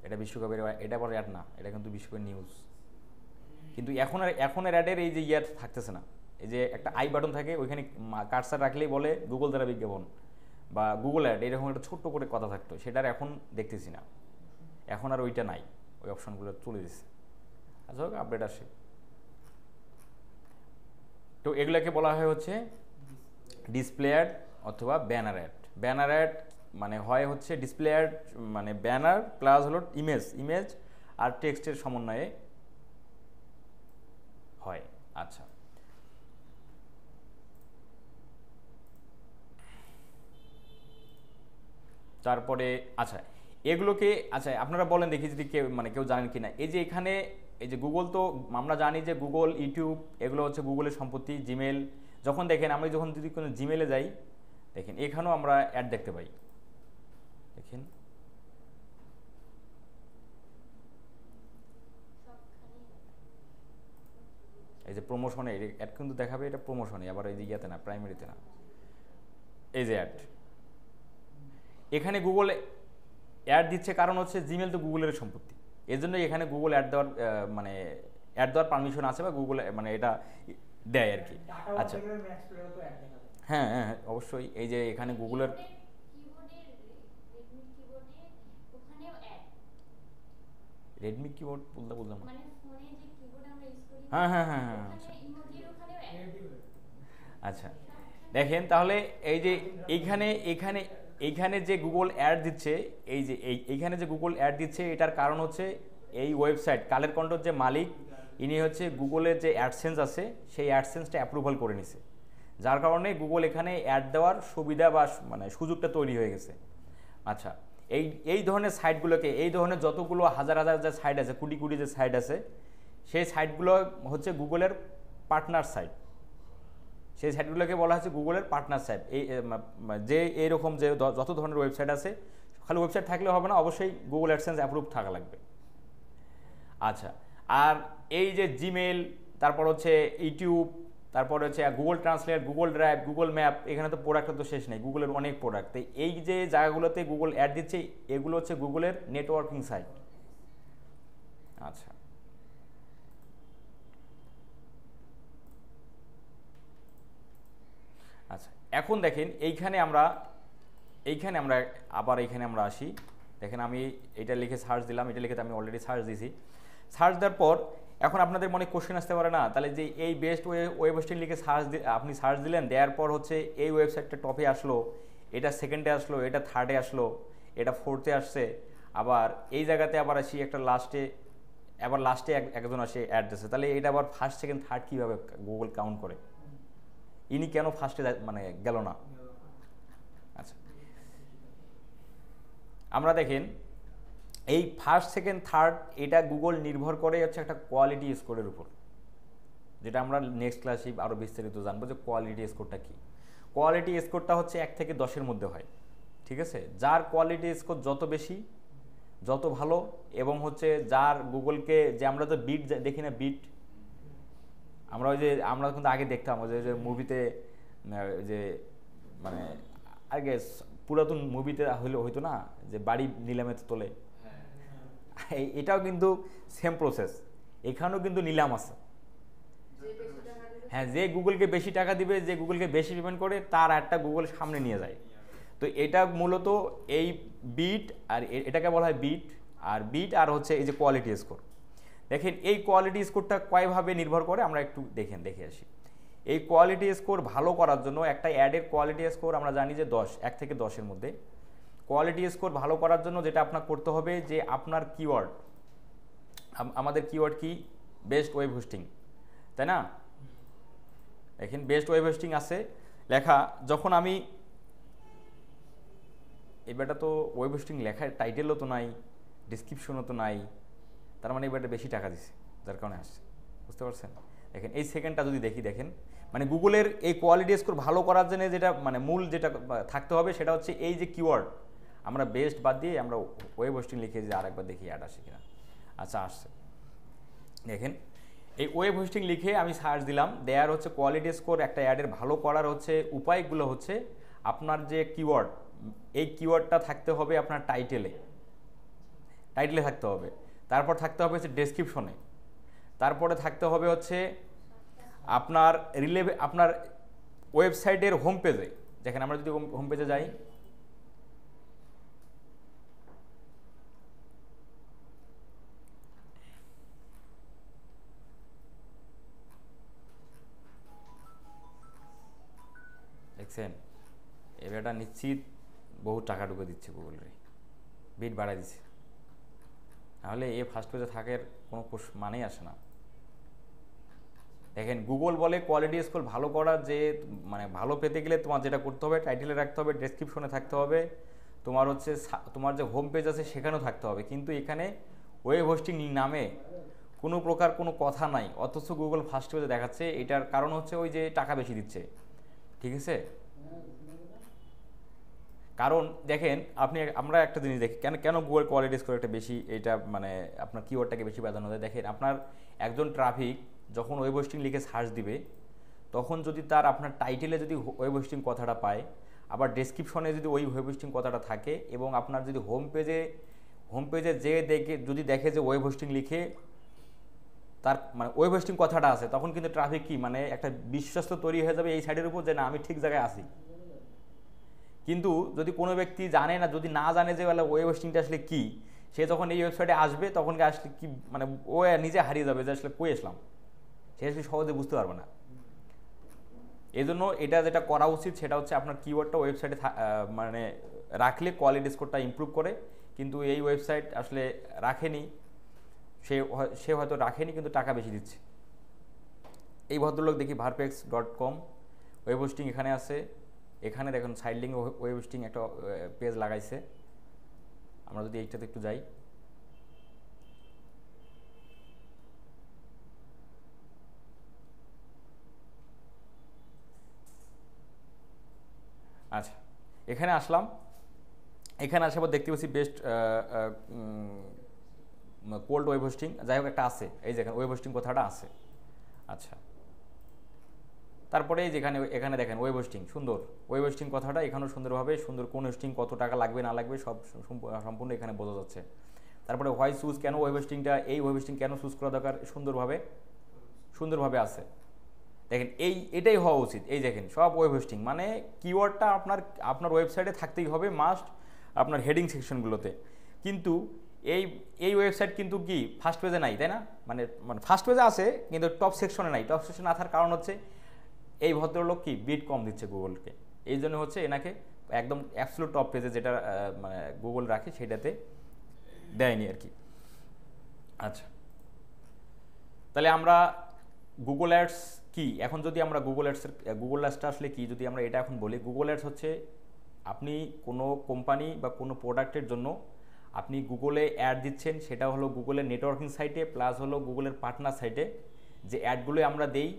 এটা বিশ্বকাপের, এটা আবার অ্যাড না, এটা কিন্তু বিশ্বকাপের নিউজ কিন্তু এখন আর, এখনের অ্যাডের এই যে ইয়ার থাকতেছে না। এই যে একটা আই বাটন থাকে, ওইখানে কার্সার রাখলেই বলে গুগল দ্বারা বিজ্ঞাপন বা গুগল অ্যাড এরকম একটা ছোট্ট করে কথা থাকতো। সেটা আর এখন দেখতেছি না। এখন আর ওইটা নাই। ওই অপশনগুলো চলে দিচ্ছে আচ্ছা হোক আপডেট আসে। তো এগুলোকে বলা হয় হচ্ছে ডিসপ্লে অ্যাড অথবা ব্যানার অ্যাড ব্যানার অ্যাড মানে হয় হচ্ছে ডিসপ্লে অ্যাড মানে ব্যানার প্লাস হলো ইমেজ ইমেজ আর টেক্সটের সমন্বয়ে হয়। আচ্ছা। তারপরে আচ্ছা এগুলোকে আচ্ছা আপনারা বলেন দেখি যদি কেউ মানে কেউ জানেন কি না এই যে এখানে, এই যে গুগল তো, আমরা জানি যে গুগল ইউটিউব এগুলো হচ্ছে গুগলের সম্পত্তি জিমেল যখন দেখেন আমি যখন যদি কোনো জিমেলে যাই, দেখেন, এখানেও আমরা অ্যাড দেখতে পাই। দেখেন। এই যে প্রমোশনে অ্যাড কিন্তু দেখাবে, এটা প্রমোশনে আবার এই যে ইয়াতে না প্রাইমারিতে না। এই যে অ্যাড এখানে গুগল অ্যাড দিচ্ছে কারণ হচ্ছে জিমেল তো গুগলের সম্পত্তি। এর জন্য এখানে গুগল অ্যাড দেওয়ার মানে অ্যাড দেওয়ার পারমিশন আছে বা গুগল মানে এটা দেয় আর কি। আচ্ছা। হ্যাঁ হ্যাঁ হ্যাঁ, অবশ্যই এই যে এখানে গুগলের রেডমি কিবোর্ডে ওখানেও অ্যাড রেডমি কিবোর্ড বলতে বললাম মানে ফোনে যে কিবোর্ড আমরা ইউজ করি হ্যাঁ হ্যাঁ হ্যাঁ হ্যাঁ আচ্ছা। আচ্ছা। দেখেন তাহলে এই যে এইখানে এখানে এইখানে যে গুগল অ্যাড দিচ্ছে, এই যে, এই এইখানে যে গুগল অ্যাড দিচ্ছে, এটার কারণ হচ্ছে এই ওয়েবসাইট কালের কণ্ঠর যে মালিক, ইনি হচ্ছে গুগলের যে অ্যাডসেন্স আছে, সেই অ্যাডসেন্সটা অ্যাপ্রুভাল করে নিছে। যার কারণে গুগল এখানে অ্যাড দেওয়ার সুবিধা বা মানে সুযোগটা তৈরি হয়ে গেছে। আচ্ছা এই এই ধরনের সাইটগুলোকে এই ধরনের যতগুলো হাজার হাজার যে সাইট আছে কোটি কোটি যে সাইট আছে, সেই সাইটগুলো হচ্ছে গুগলের পার্টনার সাইট সেই সাইটগুলোকে বলা হচ্ছে গুগলের পার্টনার সাইট। এই যে এরকম যে যত ধরনের ওয়েবসাইট আছে, খালি ওয়েবসাইট থাকলে হবে না, অবশ্যই গুগল অ্যাডসেন্স অ্যাপ্রুভ থাকা লাগবে। আচ্ছা আর এই যে জিমেল তারপর হচ্ছে ইউটিউব, তারপর হচ্ছে Google translate, Google drive, Google map, এখানে তো প্রোডাক্টের তো শেষ নেই, গুগলের অনেক প্রোডাক্ট তো এই যে জায়গাগুলোতে গুগল অ্যাড দিচ্ছে, এগুলো হচ্ছে গুগলের নেটওয়ার্কিং সাইট আচ্ছা আচ্ছা এখন দেখেন, এইখানে আমরা এইখানে আমরা, আবার এইখানে আমরা আসি। দেখেন, আমি এটা লিখে সার্চ দিলাম, এটা লিখে আমি অলরেডি সার্চ দিয়েছি সার্চ দেওয়ার পর, এখন আপনাদের মনে কোশ্চেন আসতে পারে না, তাহলে যে এই বেস্ট ওয়ে ওয়েব হোস্টিং লিখে সার্চ আপনি সার্চ দিলেন, দেওয়ার পর হচ্ছে এই ওয়েবসাইটটা টপে আসলো, এটা সেকেন্ডে আসলো, এটা থার্ডে আসলো, এটা ফোর্থে আসছে। আবার এই জায়গাতে আবার আসি, একটা লাস্টে আবার লাস্টে একজন আসে অ্যাড অ্যাড্রেসে তাহলে এটা আবার ফার্স্ট সেকেন্ড থার্ড কীভাবে গুগল কাউন্ট করে? ইনি কেন ফার্স্টে মানে গেল না? আচ্ছা। আমরা দেখেন, এই ফার্স্ট সেকেন্ড থার্ড এটা গুগল নির্ভর করে হচ্ছে একটা কোয়ালিটি স্কোরের উপর। যেটা আমরা নেক্সট ক্লাসে আরও বিস্তারিত জানব যে কোয়ালিটি স্কোরটা কী। কোয়ালিটি স্কোরটা হচ্ছে এক থেকে দশের মধ্যে হয়, ঠিক আছে? যার কোয়ালিটি স্কোর যত বেশি, যত ভালো, এবং হচ্ছে যার গুগলকে যে আমরা তো বিট দেখি না বিট আমরা ওই যে আমরা কিন্তু আগে দেখতাম ওই যে- মুভিতে যে মানে আগে পুরাতন মুভিতে হইলে হইতো না? যে বাড়ি নিলামে তোলে। হ্যাঁ। এটাও কিন্তু সেম প্রসেস এখানেও কিন্তু নিলাম আছে। হ্যাঁ যে গুগলকে বেশি টাকা দিবে যে গুগলকে বেশি পেমেন্ট করে তার একটা গুগল সামনে নিয়ে যায়। তো এটা মূলত এই বিট আর এটাকে বলা হয় বিট আর বিট আর হচ্ছে এই যে কোয়ালিটি স্কোর দেখেন এই কোয়ালিটি স্কোরটা কয়ভাবে নির্ভর করে? আমরা একটু দেখেন, দেখে আসি। এই কোয়ালিটি স্কোর ভালো করার জন্য একটা অ্যাডের কোয়ালিটি স্কোর আমরা জানি যে দশ, এক থেকে দশের মধ্যে। কোয়ালিটি স্কোর ভালো করার জন্য যেটা আপনার করতে হবে যে আপনার কিওয়ার্ড আমাদের কিওয়ার্ড কি? বেস্ট ওয়েব হোস্টিং তাই না? দেখেন বেস্ট ওয়েব হোস্টিং আছে। লেখা, যখন আমি, এবারটা তো ওয়েব হোস্টিং লেখার টাইটেলও তো নাই ডিসক্রিপশনও তো নাই। তার মানে এবারটা বেশি টাকা দিছে, যার কারণে আসছে। বুঝতে পারছেন? দেখেন, এই সেকেন্ডটা যদি দেখি, দেখেন মানে গুগলের এই কোয়ালিটি স্কোর ভালো করার জন্য যেটা মানে মূল যেটা থাকতে হবে সেটা হচ্ছে এই যে কিওয়ার্ড আমরা বেস্ট বাদ দিয়ে আমরা ওয়েব হোস্টিং লিখে যে আরেকবার দেখি অ্যাড আসে কিনা। আচ্ছা আসছে। দেখেন, এই ওয়েব হোস্টিং লিখে আমি সার্চ দিলাম দেয়ার হচ্ছে কোয়ালিটি স্কোর একটা অ্যাডের ভালো করার হচ্ছে উপায়গুলো হচ্ছে আপনার যে কিওয়ার্ড এই কিওয়ার্ডটা থাকতে হবে আপনার টাইটেলে টাইটেলে থাকতে হবে। তারপর থাকতে হবে হচ্ছে ডেসক্রিপশনে তারপরে থাকতে হবে হচ্ছে আপনার রিলেভে আপনার ওয়েবসাইটের হোম পেজে যেখানে আমরা যদি হোম পেজে যাই, দেখছেন? এবারটা নিশ্চিত বহু টাকা ঢুকে দিচ্ছে গুগল রে বিট বাড়াই দিচ্ছে। তাহলে এ ফার্স্ট পেজে থাকার কোনো মানেই আসে না। দেখেন গুগল বলে কোয়ালিটি স্কোর ভালো করার যে মানে ভালো পেতে গেলে তোমার যেটা করতে হবে টাইটেলে রাখতে হবে ডেসক্রিপশনে থাকতে হবে, তোমার হচ্ছে তোমার যে হোম পেজ আছে সেখানেও থাকতে হবে। কিন্তু এখানে ওয়েব হোস্টিং নামে কোনো প্রকার কোনো কথা নাই। অথচ গুগল ফার্স্ট পেজে দেখাচ্ছে, এটার কারণ হচ্ছে ওই যে টাকা বেশি দিচ্ছে। ঠিক আছে? কারণ দেখেন, আপনি আমরা একটা জিনিস দেখি, কেন কেন গুগল কোয়ালিটি স্কোর একটা বেশি এটা মানে আপনার কিওয়ার্ডটাকে বেশি প্রাধান্য দেয়? দেখেন, আপনার একজন ট্রাফিক যখন ওয়েব হোস্টিং লিখে সার্চ দিবে, তখন যদি তার আপনার টাইটেলে যদি ওয়েব হোস্টিং কথাটা পায়, আবার ডেসক্রিপশনে যদি ওই ওয়েব হোস্টিং কথাটা থাকে এবং আপনার যদি হোম পেজে হোম পেজে যে দেখে, যদি দেখে যে ওয়েব হোস্টিং লিখে তার মানে ওয়েব হোস্টিং কথাটা আছে, তখন কিন্তু ট্রাফিক কি? মানে একটা বিশ্বস্ত তৈরি হয়ে যাবে এই সাইডের উপর যে না, আমি ঠিক জায়গায় আছি। কিন্তু যদি কোনো ব্যক্তি জানে না, যদি না জানে যে ওয়েব হোস্টিংটা আসলে কি, সে যখন এই ওয়েবসাইটে আসবে, তখন আসলে কি মানে ও নিজে হারিয়ে যাবে যে আসলে কই আসলাম? সে আসলে সহজে বুঝতে পারবে না। এই জন্য এটা যেটা করা উচিত, সেটা হচ্ছে আপনার কিওয়ার্ডটা ওয়েবসাইটে মানে রাখলে কোয়ালিটি স্কোরটা ইম্প্রুভ করে, কিন্তু এই ওয়েবসাইট আসলে রাখেনি, সে সে হয়তো রাখেনি, কিন্তু টাকা বেশি দিচ্ছে। এই ভদ্রলোক দেখি Verpex dot com web hosting এখানে আছে। এখানে দেখুন সাইড লিঙ্ক ওয়েব হোস্টিং একটা পেজ লাগাইছে। আমরা যদি এইটাতে একটু যাই। আচ্ছা এখানে আসলাম। এখানে আসার পর দেখতে পাচ্ছি বেস্ট কোল্ড ওয়েব হোস্টিং যাই হোক, একটা আছে। এই যে এখানে ওয়েব হোস্টিং কথাটা আছে। আচ্ছা। তারপরে যেখানে, এখানে দেখেন ওয়েব হোস্টিং সুন্দর। ওয়েব হোস্টিং কথাটা এখানেও সুন্দরভাবে, সুন্দর কোন হোস্টিং কত টাকা লাগবে, না লাগবে, সব সম্পূর্ণ এখানে বোঝা যাচ্ছে। তারপরে হোয়াই চুজ কেন ওয়েব হোস্টিংটা এই ওয়েব হোস্টিং কেন চুজ করা দরকার, সুন্দরভাবে সুন্দরভাবে আছে। দেখেন, এই, এটাই হওয়া উচিত। এই দেখেন, সব ওয়েব হোস্টিং মানে কিওয়ার্ডটা আপনার আপনার ওয়েবসাইটে থাকতেই হবে মাস্ট আপনার হেডিং সেকশনগুলোতে কিন্তু এই এই ওয়েবসাইট কিন্তু কি ফার্স্ট পেজে নাই, তাই না? মানে মানে ফার্স্ট পেজে আছে, কিন্তু টপ সেকশনে নাই। টপ সেকশনে থাকার কারণ হচ্ছে এই ভদ্রলোক কি বিট কম দিচ্ছে গুগলকে? এই জন্য হচ্ছে এনাকে একদম অ্যাবসলুট টপ পেজে যেটা মানে গুগল রাখে সেটাতে দেয়নি আর কি। আচ্ছা। তাহলে আমরা গুগল অ্যাডস কি? এখন যদি আমরা গুগল অ্যাডসের গুগল অ্যাডসটা আসলে কি? যদি আমরা এটা এখন বলি, গুগল অ্যাডস হচ্ছে আপনি কোনো কোম্পানি বা কোনো প্রোডাক্টের জন্য আপনি গুগলে অ্যাড দিচ্ছেন, সেটা হলো গুগলের নেটওয়ার্কিং সাইটে প্লাস হলো গুগলের পার্টনার সাইটে যে অ্যাডগুলো আমরা দেই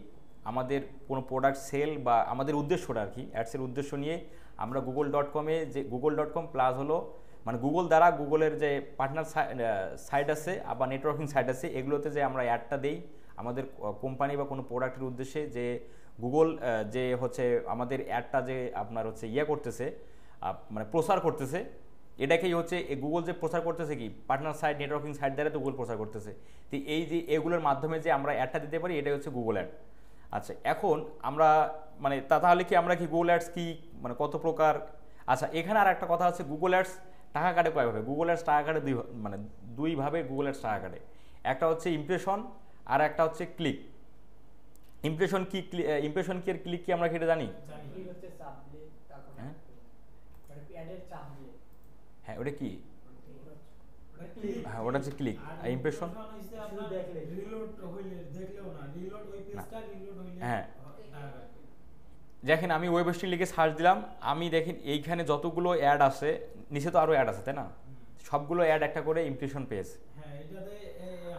আমাদের কোনো প্রোডাক্ট সেল বা আমাদের উদ্দেশ্যটা আর কি অ্যাডসের উদ্দেশ্য নিয়ে আমরা গুগল ডট কমে যে গুগল ডট কম প্লাস হলো মানে গুগল দ্বারা গুগলের যে পার্টনার সাইট আছে আবার নেটওয়ার্কিং সাইট আছে, এগুলোতে যে আমরা অ্যাডটা দেই আমাদের কোম্পানি বা কোনো প্রোডাক্টের উদ্দেশ্যে যে গুগল যে হচ্ছে আমাদের অ্যাডটা যে আপনার হচ্ছে ইয়ে করতেছে মানে প্রসার করতেছে, এটাকেই হচ্ছে গুগল যে প্রচার করতেছে কি পার্টনার সাইট নেটওয়ার্কিং সাইট দ্বারা তো গুগল প্রচার করতেছে। তো এই যে, এগুলোর মাধ্যমে যে আমরা অ্যাডটা দিতে পারি, এটাই হচ্ছে গুগল অ্যাড আচ্ছা এখন আমরা মানে তা তাহলে কি আমরা কি গুগল অ্যাডস কি মানে কত প্রকার? আচ্ছা এখানে আর একটা কথা আছে গুগল অ্যাডস টাকা কাটে কয়ভাবে গুগল অ্যাডস টাকা কাটে দুই মানে দুইভাবে গুগল অ্যাডস টাকা কাটে। একটা হচ্ছে ইমপ্রেশন আর একটা হচ্ছে ক্লিক ইমপ্রেশন কি ইমপ্রেশন কি আর ক্লিক কি আমরা কেটে জানি? হ্যাঁ? মানে হ্যাঁ ওটা কি। হ্যাঁ ওটা হচ্ছে ক্লিক আর ইমপ্রেশন হ্যাঁ। দেখেন, আমি ওয়েব হোস্টিং লিখে সার্চ দিলাম। আমি দেখেন, এইখানে যতগুলো অ্যাড আছে, নিচে তো আরও অ্যাড আছে, তাই না? সবগুলো অ্যাড একটা করে ইমপ্রেশন পেয়েছে।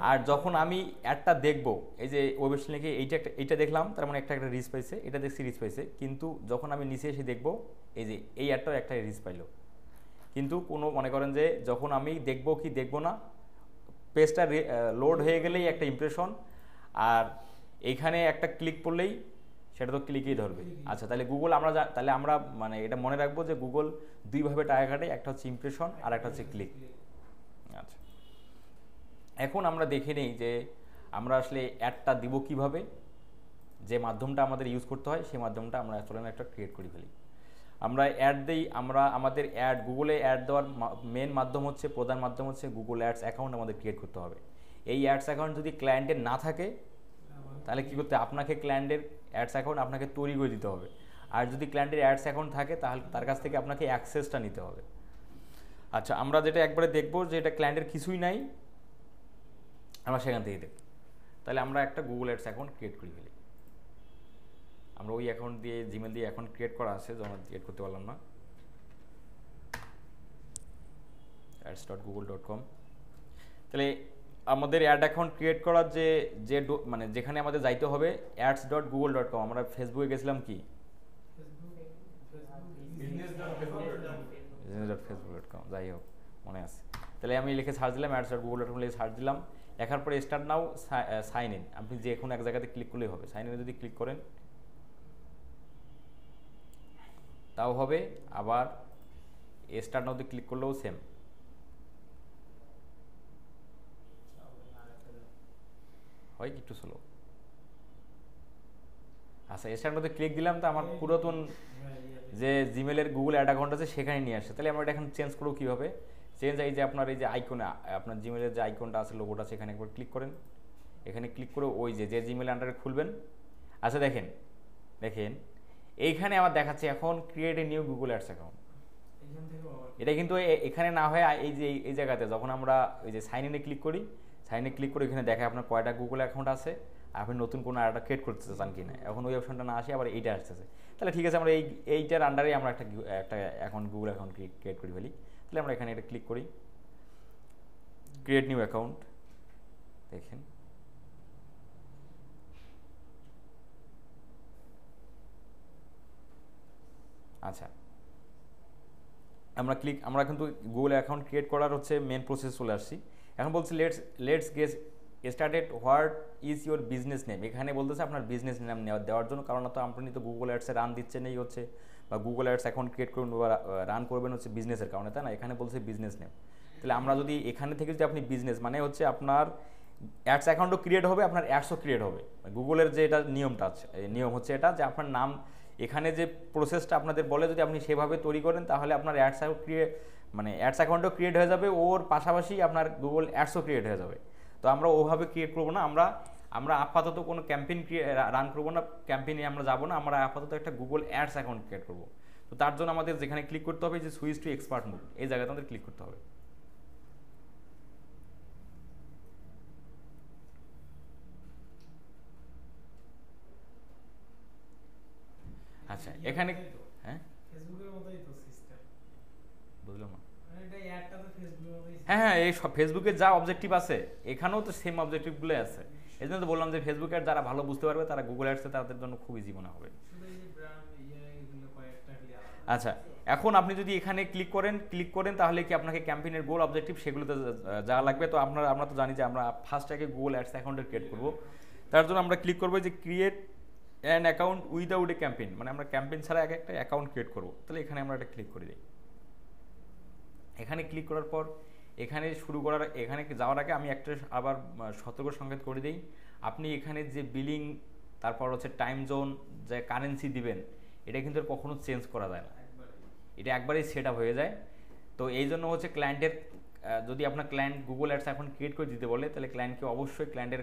আর যখন আমি অ্যাডটা দেখব, এই যে ওয়েব হোস্টিং লিখে এইটা একটা, এইটা দেখলাম, তার মানে একটা একটা রিচ পাইছে, এটা দেখছি রিচ পাইছে। কিন্তু যখন আমি নিচে এসে দেখব, এই যে এই অ্যাডটাও একটা রিচ পাইলো। কিন্তু কোনো মনে করেন যে যখন আমি দেখব কি দেখব না পেজটা লোড হয়ে গেলেই একটা ইমপ্রেশন আর এইখানে একটা ক্লিক করলেই সেটা তো ক্লিকই ধরবে। আচ্ছা তাহলে গুগল আমরা তাহলে আমরা মানে এটা মনে রাখব যে গুগল দুইভাবে টাকা কাটে একটা হচ্ছে ইমপ্রেশন আর একটা হচ্ছে ক্লিক আচ্ছা। এখন আমরা দেখে নিই যে আমরা আসলে অ্যাডটা দিব কীভাবে যে মাধ্যমটা আমাদের ইউজ করতে হয় সেই মাধ্যমটা আমরা চলেন একটা ক্রিয়েট করে ফেলি। আমরা অ্যাড দিই, আমরা আমাদের অ্যাড গুগলে অ্যাড দেওয়ার মেন মাধ্যম হচ্ছে, প্রধান মাধ্যম হচ্ছে গুগল অ্যাডস অ্যাকাউন্ট আমাদের ক্রিয়েট করতে হবে। এই অ্যাডস অ্যাকাউন্ট যদি ক্লায়েন্টের না থাকে, তাহলে কী করতে আপনাকে ক্লায়েন্টের অ্যাডস অ্যাকাউন্ট আপনাকে তৈরি করে দিতে হবে। আর যদি ক্লায়েন্টের অ্যাডস অ্যাকাউন্ট থাকে, তাহলে তার কাছ থেকে আপনাকে অ্যাক্সেসটা নিতে হবে। আচ্ছা আমরা যেটা একবারে দেখব যে এটা ক্লায়েন্টের কিছুই নাই, আমরা সেখান থেকে দেখব। তাহলে আমরা একটা গুগল অ্যাডস অ্যাকাউন্ট ক্রিয়েট করে ফেলি। আমরা ওই অ্যাকাউন্ট দিয়ে জিমেল দিয়ে অ্যাকাউন্ট ক্রিয়েট করা আছে যেমন ক্রিয়েট করতে পারলাম না। Ads dot Google dot com তাহলে আমাদের অ্যাড অ্যাকাউন্ট ক্রিয়েট করার যে যে মানে যেখানে আমাদের যাইতে হবে ads dot Google dot com আমরা ফেসবুকে গেছিলাম কি? যাই হোক, মনে আছে। তাহলে আমি লিখে সার্চ দিলাম ads dot Google dot com লিখে সার্চ দিলাম। লেখার পরে স্টার্ট নাও সাইন ইন আপনি যে কোনো এক জায়গাতে ক্লিক করলেই হবে। সাইন ইনে যদি ক্লিক করেন তাও হবে আবার স্টার্ট নাওতে ক্লিক করলেও সেম হয় একটু স্লো আচ্ছা স্টার্ট নাওতে ক্লিক দিলাম তো আমার পুরাতন যে জিমেলের গুগল অ্যাড অ্যাকাউন্ট আছে সেখানে নিয়ে আসে। তাহলে আমরা এটা এখন চেঞ্জ করব কীভাবে? চেঞ্জ এই যে আপনার এই যে আইকনে আপনার জিমেলের যে আইকনটা আছে লোগোটা সেখানে একবার ক্লিক করেন। এখানে ক্লিক করে ওই যে যে জিমেল আন্ডারে খুলবেন। আচ্ছা দেখেন দেখেন এইখানে আমার দেখাচ্ছে এখন create a new Google ads account এটা কিন্তু এখানে না হয়ে এই যে এই জায়গাতে যখন আমরা ওই যে সাইন ইনে ক্লিক করি সাইন ইনে ক্লিক করে এখানে দেখে আপনার কয়টা গুগল অ্যাকাউন্ট আছে আর আপনি নতুন কোনো আরেকটা ক্রিয়েট করতে চান কি না এখন ওই অপশনটা না আসে আবার এইটা আসতেছে। তাহলে ঠিক আছে আমরা এই এইটার আন্ডারে আমরা একটা একটা অ্যাকাউন্ট গুগল অ্যাকাউন্ট ক্রিয়েট করে ফেলি। তাহলে আমরা এখানে এটা ক্লিক করি। ক্রিয়েট নিউ অ্যাকাউন্ট দেখেন। আচ্ছা। আমরা ক্লিক আমরা কিন্তু গুগল অ্যাকাউন্ট ক্রিয়েট করার হচ্ছে মেন প্রসেস চলে আসছি। এখন বলছি let's let's get started what is your business name এখানে বলতেছে আপনার বিজনেস নেম নেওয়া দেওয়ার জন্য, কারণ তো আপনি তো গুগল অ্যাডসে রান দিচ্ছেন এই হচ্ছে, বা গুগল অ্যাডস অ্যাকাউন্ট ক্রিয়েট করবেন বা রান করবেন হচ্ছে বিজনেসের কারণে, তাই না? এখানে বলছে বিজনেস নেম তাহলে আমরা যদি এখানে থেকে যদি আপনি বিজনেস মানে হচ্ছে আপনার অ্যাডস অ্যাকাউন্টও ক্রিয়েট হবে, আপনার অ্যাডসও ক্রিয়েট হবে। গুগলের যে এটা নিয়মটা আছে নিয়ম হচ্ছে এটা যে আপনার নাম এখানে যে প্রসেসটা আপনাদের বলে যদি আপনি সেভাবে তৈরি করেন, তাহলে আপনার অ্যাডস ক্রিয়েট মানে অ্যাডস অ্যাকাউন্টও ক্রিয়েট হয়ে যাবে, ওর পাশাপাশি আপনার গুগল অ্যাডসও ক্রিয়েট হয়ে যাবে। তো আমরা ওভাবে ক্রিয়েট করব না, আমরা আমরা আপাতত কোনো ক্যাম্পেইন রান করব না ক্যাম্পেইনে আমরা যাব না, আমরা আপাতত একটা গুগল অ্যাডস অ্যাকাউন্ট ক্রিয়েট করব। তো তার জন্য আমাদের যেখানে ক্লিক করতে হবে, যে সুইচ টু এক্সপার্ট মুড এই জায়গাতে আমাদের ক্লিক করতে হবে। আচ্ছা এখানে হ্যাঁ? ফেসবুকের মতোই তো সিস্টেম বুঝলাম না মানে হ্যাঁ হ্যাঁ এই সব ফেসবুকের যা অবজেক্টিভ আছে এখানেও তো সেম অবজেক্টিভগুলো আছে। এই জন্য তো বললাম যে ফেসবুকের যারা ভালো বুঝতে পারবে তারা গুগল অ্যাডসে তাদের জন্য খুব ইজি মনে হবে। আচ্ছা এখন আপনি যদি এখানে ক্লিক করেন ক্লিক করেন তাহলে কি আপনাকে ক্যাম্পেইনের গোল অবজেক্টিভ সেগুলোতে যা- লাগবে? তো আমরা আমরা তো জানি যে আমরা ফার্স্ট আগে গুগল অ্যাডস অ্যাকাউন্টে ক্রিয়েট করব। তার জন্য আমরা ক্লিক করব যে create an account without a campaign মানে আমরা ক্যাম্পেইন ছাড়া এক একটা অ্যাকাউন্ট ক্রিয়েট করব। তাহলে এখানে আমরা একটা ক্লিক করে দিই। এখানে ক্লিক করার পর, এখানে শুরু করার, এখানে যাওয়ার আগে আমি একটা আবার সতর্ক সংকেত করে দিই। আপনি এখানে যে বিলিং তারপর হচ্ছে টাইম জোন যে কারেন্সি দিবেন, এটা কিন্তু কখনো চেঞ্জ করা যায় না। এটা একবারেই সেট আপ হয়ে যায়। তো এই জন্য হচ্ছে ক্লায়েন্টের যদি আপনার ক্লায়েন্ট গুগল অ্যাডস এখন ক্রিয়েট করে দিতে বলে, তাহলে ক্লায়েন্টকে অবশ্যই ক্লায়েন্টের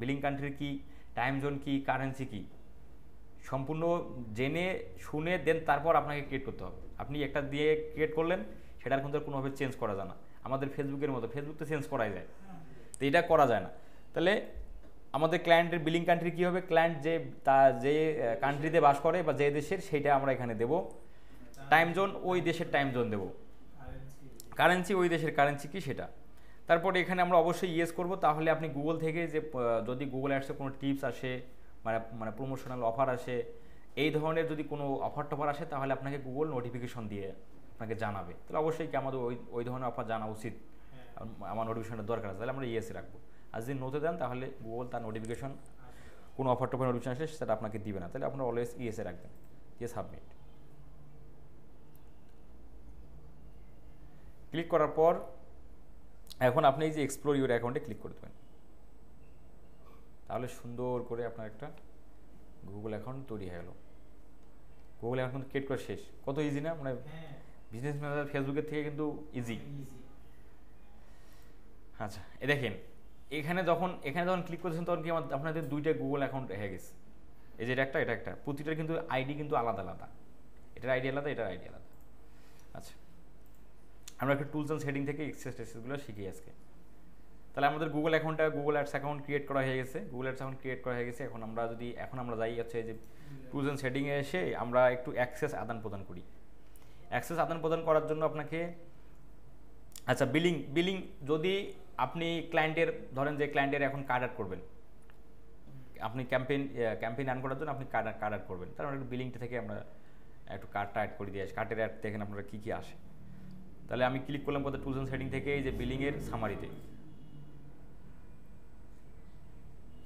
বিলিং কান্ট্রির কি টাইম জোন কি কারেন্সি কি সম্পূর্ণ জেনে, শুনে দেন তারপর আপনাকে ক্রিয়েট করতে হবে। আপনি একটা দিয়ে ক্রিয়েট করলেন, সেটার কিন্তু কোনোভাবে চেঞ্জ করা যায় না। আমাদের ফেসবুকের মতো, ফেসবুক তো চেঞ্জ করাই যায়। তো এটা করা যায় না। তাহলে আমাদের ক্লায়েন্টের বিলিং কান্ট্রি কী হবে? ক্লায়েন্ট যে, তা, যে কান্ট্রিতে বাস করে বা যে দেশের, সেইটা আমরা এখানে দেব। টাইম জোন ওই দেশের টাইম জোন দেবো। কারেন্সি ওই দেশের কারেন্সি কি? সেটা। তারপরে এখানে আমরা অবশ্যই ইয়েস করব। তাহলে আপনি গুগল থেকে যে যদি গুগল অ্যাডসে কোনো টিপস আসে মানে মানে প্রমোশনাল অফার আসে এই ধরনের যদি কোনো অফার টফার আসে তাহলে আপনাকে গুগল নোটিফিকেশন দিয়ে আপনাকে জানাবে। তাহলে অবশ্যই কি আমাদের ওই ওই ধরনের অফার জানা উচিত। হ্যাঁ। আমার নোটিফিকেশনটা দরকার আছে তাহলে আমরা ইয়েসে রাখব। আর যদি নোতে দেন তাহলে গুগল তার নোটিফিকেশন কোনো অফার টফার নোটিফিকেশন আসলে সেটা আপনাকে দিবে না। তাহলে আপনারা অলওয়েজ ইয়েসে রাখবেন। দিয়ে সাবমিট ক্লিক করার পর এখন আপনি এই যে এক্সপ্লোর ইউর অ্যাকাউন্টে ক্লিক করে দেবেন। তাহলে সুন্দর করে আপনার একটা গুগল অ্যাকাউন্ট তৈরি হয়ে গেল। গুগল অ্যাকাউন্ট ক্রিয়েট করা শেষ। কত ইজি না? মানে। বিজনেস ম্যানেজার ফেসবুকের থেকে কিন্তু ইজি। আচ্ছা এ দেখেন এখানে যখন এখানে যখন ক্লিক করছেন তখন কি আমার- আপনাদের দুইটা গুগল অ্যাকাউন্ট হয়ে গেছে। এই যে এটা একটা এটা একটা। প্রতিটার কিন্তু আইডি কিন্তু আলাদা আলাদা। এটার আইডি আলাদা এটার আইডি আলাদা। আচ্ছা আমরা একটা টুলস অ্যান্ড সেটিং থেকে এক্সেস টেক্সেসগুলো শিখি আজকে। তাহলে আমাদের গুগল অ্যাকাউন্টটা গুগল অ্যাডস অ্যাকাউন্ট ক্রিয়েট করা হয়ে গেছে। গুগল অ্যাডস অ্যাকাউন্ট ক্রিয়েট করা হয়ে গেছে। এখন আমরা যদি এখন আমরা যাই হচ্ছে যে টুলস অ্যান্ড সেটিংয়ে এসে আমরা একটু অ্যাক্সেস আদান প্রদান করি। অ্যাক্সেস আদান প্রদান করার জন্য আপনাকে আচ্ছা বিলিং বিলিং যদি আপনি ক্লায়েন্টের ধরেন যে ক্লায়েন্টের এখন কার্ড অ্যাড করবেন। আপনি ক্যাম্পেইন ক্যাম্পেইন রান করার জন্য আপনি কার্ড কার্ড অ্যাড করবেন। তার একটু বিলিংটা থেকে আমরা একটু কার্ডটা অ্যাড করে দিয়ে আসি। কার্ডের অ্যাড দেখেন আপনারা কী কী আসে। তাহলে আমি ক্লিক করলাম কোথাও টুলস অ্যান্ড সেটিং থেকে এই যে বিলিংয়ের সামারিতে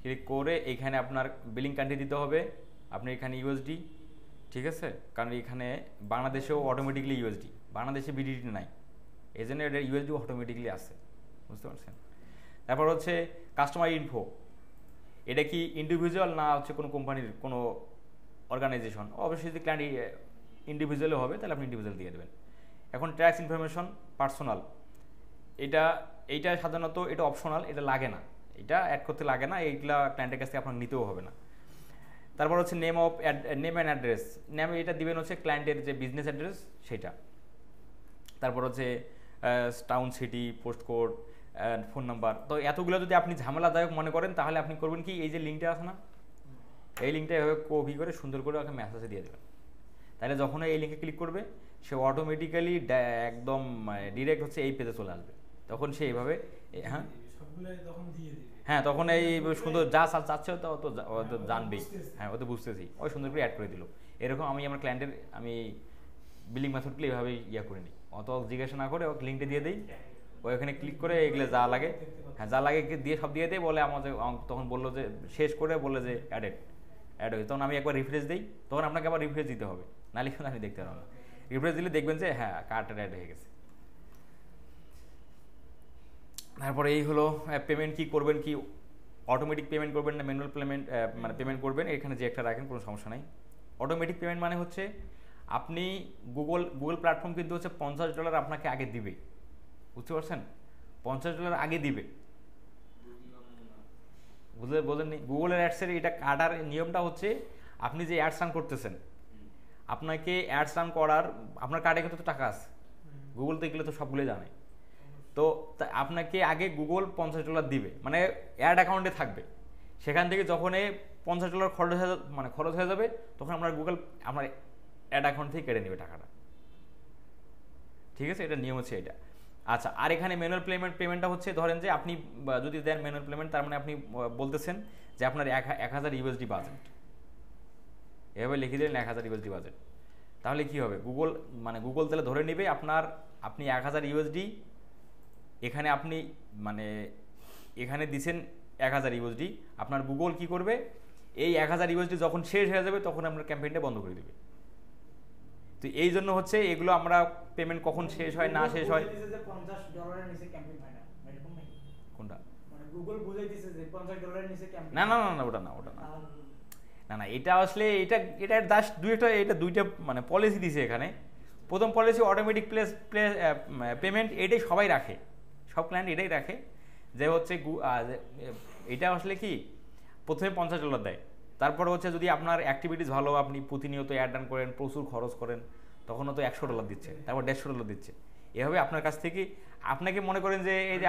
ক্লিক করে এখানে আপনার বিলিং কান্ট্রি দিতে হবে। আপনি এখানে ইউএসডি ঠিক আছে? কারণ এখানে বাংলাদেশেও অটোমেটিকলি ইউএসডি বাংলাদেশে বিডিটি নাই। এই জন্য এটা ইউএসডি অটোমেটিকলি আসে বুঝতে পারছেন? তারপর হচ্ছে কাস্টমার ইনফো এটা কি ইন্ডিভিজুয়াল না হচ্ছে কোনো কোম্পানির কোনো অর্গানাইজেশন অবশ্যই যদি ক্লায়েন্ট ইন্ডিভিজুয়ালে হবে, তাহলে আপনি ইন্ডিভিজুয়াল দিয়ে দেবেন। এখন ট্যাক্স ইনফরমেশন পার্সোনাল এটা, এইটা সাধারণত এটা অপশনাল এটা লাগে না। এটা অ্যাড করতে লাগে না, এইগুলা ক্লায়েন্টের কাছ থেকে আপনার নিতেও হবে না। তারপর হচ্ছে name of name and address name এটা দিবেন হচ্ছে ক্লায়েন্টের যে বিজনেস অ্যাড্রেস সেটা। তারপর হচ্ছে town city post code phone number তো এতগুলো যদি আপনি ঝামেলাদায়ক মনে করেন, তাহলে আপনি করবেন কি, এই যে লিঙ্কটা আছে না, এই লিঙ্কটা এভাবে কপি করে সুন্দর করে ওকে মেসেজে দিয়ে দেবেন। তাহলে যখন এই লিঙ্কে ক্লিক করবে, সে অটোমেটিক্যালি একদম ডিরেক্ট হচ্ছে এই পেজে চলে আসবে। তখন সে এইভাবে হ্যাঁ? হ্যাঁ তখন এই সুন্দর যা চাচ্ছে তো তো তো হ্যাঁ, জানবেই। হ্যাঁ ও তো বুঝতেছি। ওই সুন্দর করে অ্যাড করে দিল। এরকম আমি আমার ক্লায়েন্টের আমি বিলিং মেথডগুলো এইভাবেই ইয়ে করে নিই। অত জিজ্ঞাসা না করে ওকে লিঙ্কটা দিয়ে দিই। ও এখানে ক্লিক করে এগুলো যা লাগে হ্যাঁ যা লাগে দিয়ে সব দিয়ে দেয় বলে আমাদের তখন বলল যে শেষ করে বলল যে অ্যাডেড অ্যাড হয়েছে তখন আমি একবার রিফ্রেশ দিই। তখন আপনাকে আবার রিফ্রেশ দিতে হবে। নাহলে কিন্তু আমি দেখতে পারব না। রিফ্রেশ দিলে দেখবেন যে হ্যাঁ কার্ডটা অ্যাড হয়ে গেছে। তারপরে এই হলো পেমেন্ট কি করবেন কি অটোমেটিক পেমেন্ট করবেন না ম্যানুয়াল পেমেন্ট মানে পেমেন্ট করবেন, এখানে যে একটা রাখেন, কোনো সমস্যা নাই। অটোমেটিক পেমেন্ট মানে হচ্ছে, আপনি গুগল গুগল প্ল্যাটফর্ম কিন্তু হচ্ছে পঞ্চাশ ডলার আপনাকে আগে দিবে। বুঝতে পারছেন? পঞ্চাশ ডলার আগে দিবে। বুঝলে, বোঝেননি? গুগলের অ্যাডসের এটা কাটার নিয়মটা হচ্ছে, আপনি যে অ্যাডস রান করতেছেন, আপনাকে অ্যাডস রান করার, আপনার কার্ডে কিন্তু টাকা আছে। গুগল এগুলো তো সবগুলো জানে। তো আপনাকে আগে গুগল পঞ্চাশ ডলার দিবে মানে অ্যাড অ্যাকাউন্টে থাকবে। সেখান থেকে যখন পঞ্চাশ ডলার খরচ হয়ে মানে খরচ হয়ে যাবে, তখন আপনার গুগল আপনার অ্যাড অ্যাকাউন্ট থেকে কেটে নেবে টাকাটা। ঠিক আছে? এটা নিয়ম হচ্ছে এটা। আচ্ছা আর এখানে ম্যানুয়াল পেমেন্ট পেমেন্টটা হচ্ছে, ধরেন যে আপনি যদি দেন ম্যানুয়াল পেমেন্ট তার মানে আপনি বলতেছেন যে আপনার এক হাজার ইউএসডি বাজেট এভাবে লিখে দিলেন এক হাজার ইউএসডি বাজেট তাহলে কি হবে? গুগল মানে গুগল তাহলে ধরে নেবে আপনার, আপনি এক হাজার ইউএসডি এখানে আপনি মানে এখানে দিছেন এক হাজার ইউএসডি আপনার গুগল কি করবে? এই এক হাজার ইউএসডি যখন শেষ হয়ে যাবে তখন আপনার ক্যাম্পেইনটা বন্ধ করে দেবে। তো এই জন্য হচ্ছে এগুলো আমরা পেমেন্ট কখন শেষ হয় না শেষ হয়? গুগল বুঝে দিছে যে 50 ডলারের নিচে ক্যাম্পেইন হয় না কোনটা? মানে গুগল বুঝে দিছে যে 50 ডলারের নিচে ক্যাম্পেইন না না না। না ওটা না ওটা না। না না এটা আসলে এটা এটা জাস্ট দুইটা এটা দুইটা মানে পলিসি দিছে এখানে। প্রথম policy automatic place play payment এটাই সবাই রাখে। সব ক্লায়েন্ট এটাই রাখে যে হচ্ছে এটা আসলে কি? প্রথমে পঞ্চাশ ডলার দেয়। তারপরে হচ্ছে যদি আপনার অ্যাক্টিভিটিস ভালো আপনি প্রতিনিয়ত অ্যাড ডান করেন প্রচুর খরচ করেন তখনও তো একশো ডলার দিচ্ছে তারপর দেড়শো ডলার দিচ্ছে। এভাবে আপনার কাছ থেকে আপনাকে মনে করেন যে এই যে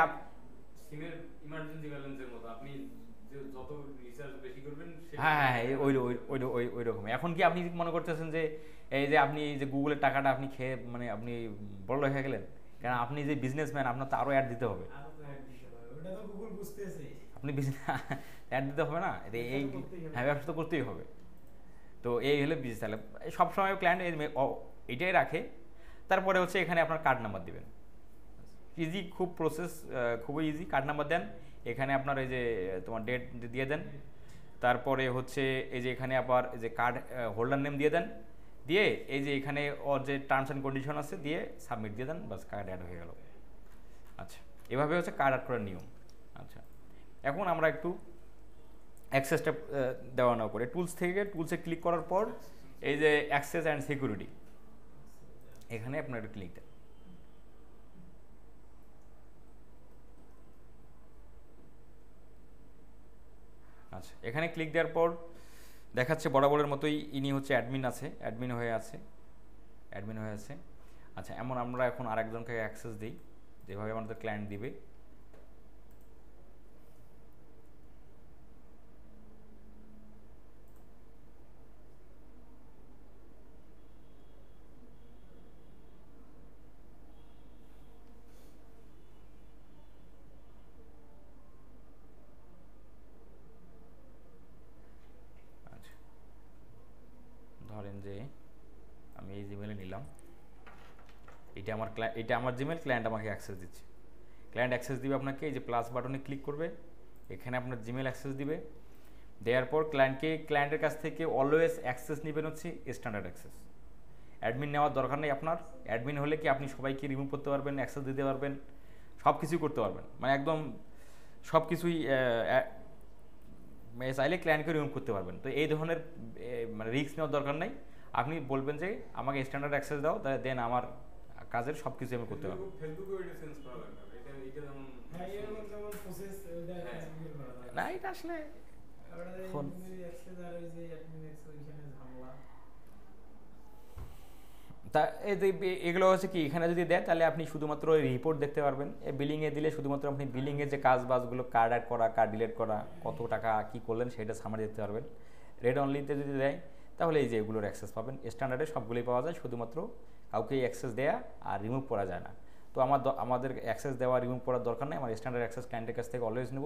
সিমের ইমার্জেন্সি ব্যালেন্সের মতো আপনি যে যত রিচার্জ বেশি করবেন হ্যাঁ হ্যাঁ হ্যাঁ, ওই ওই ওই ওই রকম। এখন কি আপনি মনে করতেছেন যে এই যে আপনি যে গুগলের টাকাটা আপনি খেয়ে মানে আপনি বড় হয়ে গেলেন? কারণ আপনি যে বিজনেসম্যান আপনার তো আরও অ্যাড দিতে হবে। আপনি অ্যাড *laughs* দিতে হবে না? এই। হ্যাঁ ব্যবসা তো করতেই হবে। তো এই হলে বিজনেস তাহলে সবসময় ক্লায়েন্ট এটাই রাখে। তারপরে হচ্ছে এখানে আপনার কার্ড নাম্বার দিবেন। ইজি খুব প্রসেস খুবই ইজি কার্ড নাম্বার দেন। এখানে আপনার এই যে তোমার ডেট দিয়ে দেন। তারপরে হচ্ছে এই যে এখানে আবার যে কার্ড হোল্ডার নেম দিয়ে দেন। দিয়ে এই যে এখানে ওর যে টার্মস অ্যান্ড কন্ডিশন আছে দিয়ে সাবমিট দিয়ে দেন বাস কার্ড অ্যাড হয়ে গেল। আচ্ছা এভাবে হচ্ছে কার্ড অ্যাড করার নিয়ম। আচ্ছা এখন আমরা একটু অ্যাক্সেসটা দেওয়া নেওয়া করে। টুলস থেকে টুলসে ক্লিক করার পর এই যে অ্যাক্সেস অ্যান্ড সিকিউরিটি এখানে আপনার একটু ক্লিক দেন আচ্ছা এখানে ক্লিক দেওয়ার পর দেখাচ্ছে বরাবরের মতোই ইনি হচ্ছে অ্যাডমিন আছে অ্যাডমিন হয়ে আছে অ্যাডমিন হয়ে আছে। আচ্ছা এমন আমরা এখন আরেকজনকে অ্যাক্সেস দিই, যেভাবে আমাদের ক্লায়েন্ট দিবে আচ্ছা ধরেন যে আমি এই জিমেলে নিলাম এটা আমার জিমেল ক্লায়েন্ট আমাকে অ্যাক্সেস দিচ্ছে। ক্লায়েন্ট অ্যাক্সেস দিবে আপনাকে, এই যে প্লাস বাটনে ক্লিক করবে, এখানে আপনার জিমেল অ্যাক্সেস দিবে। দেওয়ার পর ক্লায়েন্টকে ক্লায়েন্টের কাছ থেকে অলওয়েজ অ্যাক্সেস নেবেন হচ্ছে স্ট্যান্ডার্ড অ্যাক্সেস অ্যাডমিন নেওয়ার দরকার নেই আপনার। অ্যাডমিন হলে কি আপনি সবাইকে রিমুভ করতে পারবেন অ্যাক্সেস দিতে পারবেন সব কিছুই করতে পারবেন। মানে একদম সব কিছুই মানে চাইলে ক্লায়েন্টকে রিমুভ করতে পারবেন। তো এই ধরনের মানে রিস্ক নেওয়ার দরকার নেই। আপনি বলবেন যে, আমাকে স্ট্যান্ডার্ড অ্যাক্সেস দাও, তাহলে দেন আমার কাজের সব কিছু আমি করতে পারব। না। এটা আসলে। তা এগুলো হচ্ছে কি এখানে যদি দেয় তাহলে আপনি শুধুমাত্র ওই রিপোর্ট দেখতে পারবেন। বিলিংয়ে দিলে শুধুমাত্র আপনি বিলিংয়ের যে কাজ বাজগুলো কার্ড অ্যাড করা কার্ড ডিলেট করা কত টাকা কি করলেন সেটা সামারি দেখতে পারবেন। রেড অনলিতে যদি দেয় তাহলে এই যে এগুলোর অ্যাক্সেস পাবেন। স্ট্যান্ডার্ডে সবগুলোই পাওয়া যায় শুধুমাত্র কাউকে অ্যাক্সেস দেয়া আর রিমুভ করা যায় না। তো আমার আমাদের অ্যাক্সেস দেওয়া রিমুভ করার দরকার নেই। আমার স্ট্যান্ডার্ড অ্যাক্সেস ক্লায়েন্টের কাছ থেকে অলওয়েজ নেব।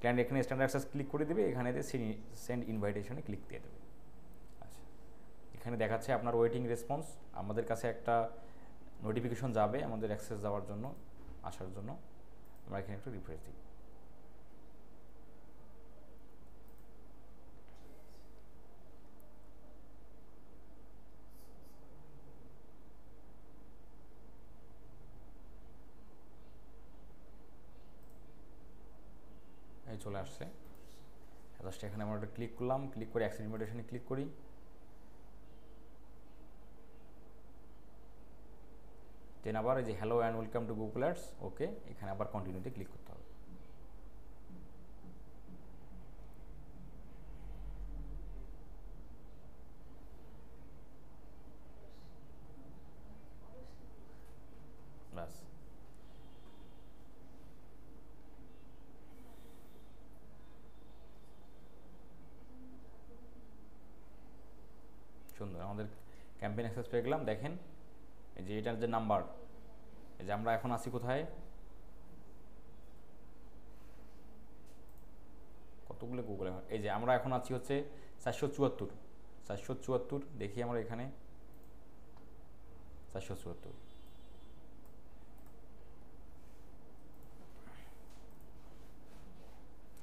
ক্লায়েন্ট এখানে স্ট্যান্ডার্ড অ্যাক্সেস ক্লিক করে দেবে এখানে সেন্ড ইনভাইটেশনে ক্লিক দিয়ে দেবে। আচ্ছা। এখানে দেখাচ্ছে আপনার ওয়েটিং রেসপন্স আমাদের কাছে একটা নোটিফিকেশন যাবে আমাদের অ্যাক্সেস দেওয়ার জন্য, আসার জন্য। আমরা এখানে একটু রিফ্রেশ দিই। চলে আসছে। জাস্ট এখানে আমরা ক্লিক করলাম ক্লিক করে অ্যাক্সিডেন্ট ক্লিক করি। দেন আবার এই যে hello and welcome to Google ads okay এখানে আবার কন্টিনিউতে ক্লিক করতে হবে। আমাদের অ্যাক্সেস পেয়ে গেলাম দেখেন এই যে এটার যে নাম্বার এই যে আমরা এখন আছি কোথায়? কতগুলো গুগলে এই যে আমরা এখন আছি হচ্ছে চারশো চুয়াত্তর। চারশো চুয়াত্তর দেখি আমরা এখানে। চারশো চুয়াত্তর।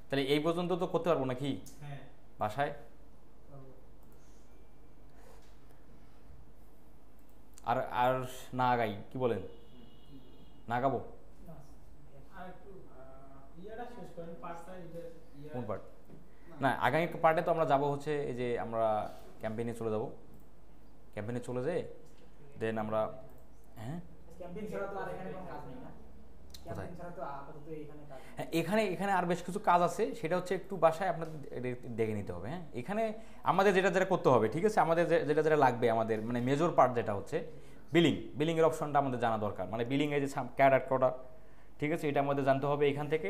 তাহলে এই পর্যন্ত তো করতে পারব নাকি? হ্যাঁ। বাসায়? আর আর না আগাই কি বলেন? না গাবো? কোন পার্ট না, আগামী পার্টে তো আমরা যাব হচ্ছে এই যে আমরা ক্যাম্পেইনে চলে যাব। ক্যাম্পেইনে চলে যেয়ে দেন আমরা হ্যাঁ? ক্যাম্পেইন ছাড়া তো আর এখানে কোনো কাজ নেই না। এখানে হ্যাঁ এখানে এখানে আর বেশ কিছু কাজ আছে সেটা হচ্ছে একটু বাসায় আপনাদের দেখে নিতে হবে হ্যাঁ। এখানে আমাদের যেটা যেটা করতে হবে ঠিক আছে? আমাদের যেটা যেটা লাগবে আমাদের মানে মেজর পার্ট যেটা হচ্ছে বিলিং বিলিংয়ের অপশনটা আমাদের জানা দরকার। মানে বিলিং এই যে ক্যাড অ্যাড করা ঠিক আছে? এটা আমাদের জানতে হবে এখান থেকে।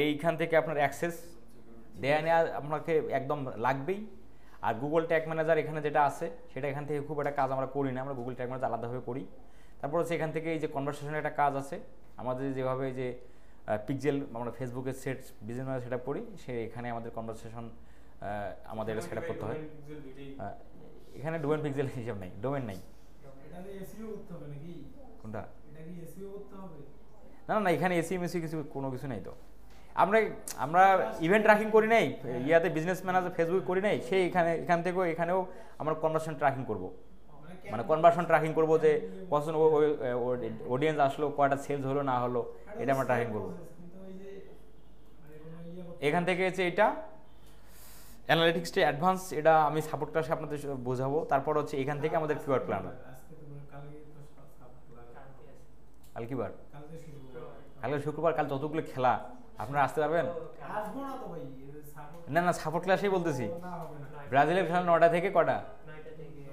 এইখান থেকে আপনার অ্যাক্সেস দেয়া নেওয়া আপনাকে একদম লাগবেই। আর গুগল ট্যাগ ম্যানেজার এখানে যেটা আছে সেটা এখান থেকে খুব একটা কাজ আমরা করি না আমরা গুগল ট্যাগ ম্যানেজার আলাদাভাবে করি। তারপর হচ্ছে এখান থেকে এই যে কনভারসেশনের একটা কাজ আছে আমাদের যেভাবে যে পিকজেল আমরা ফেসবুকে সেট বিজনেস সেট করি সে এখানে আমাদের কনভারসেশন আমাদের সেট করতে হয়। এখানে ডোমেন পিক্সেল হিসাব নেই ডোমেন নাই। কোনটা? না না, এখানে এসি মেসি কিছু কোনো কিছু নেই তো। আমরা আমরা ইভেন্ট ট্র্যাকিং করি নাই ইয়াতে বিজনেস ম্যানেজার ফেসবুক করি নাই সেই এখানে এখান থেকেও এখানেও আমরা কনভার্সন ট্র্যাকিং করব। মানে কনভার্সন ট্র্যাকিং করব যে কজন অডিয়েন্স আসলো কয়টা সেলস হলো না হলো এটা আমরা ট্র্যাকিং করব। এখান থেকে হচ্ছে এটা অ্যানালিটিক্সটা অ্যাডভান্স এটা আমি সাপোর্ট ক্লাসে আপনাদের বোঝাবো। তারপর হচ্ছে এখান থেকে আমাদের কিউআর প্ল্যান আজকে তো কালকে শুক্রবার। কাল যতগুলো খেলা আপনারা আসতে পারবেন? না না সাপোর্ট ক্লাসেই বলতেছি। ব্রাজিলের খেলা নটা থেকে কটা এটা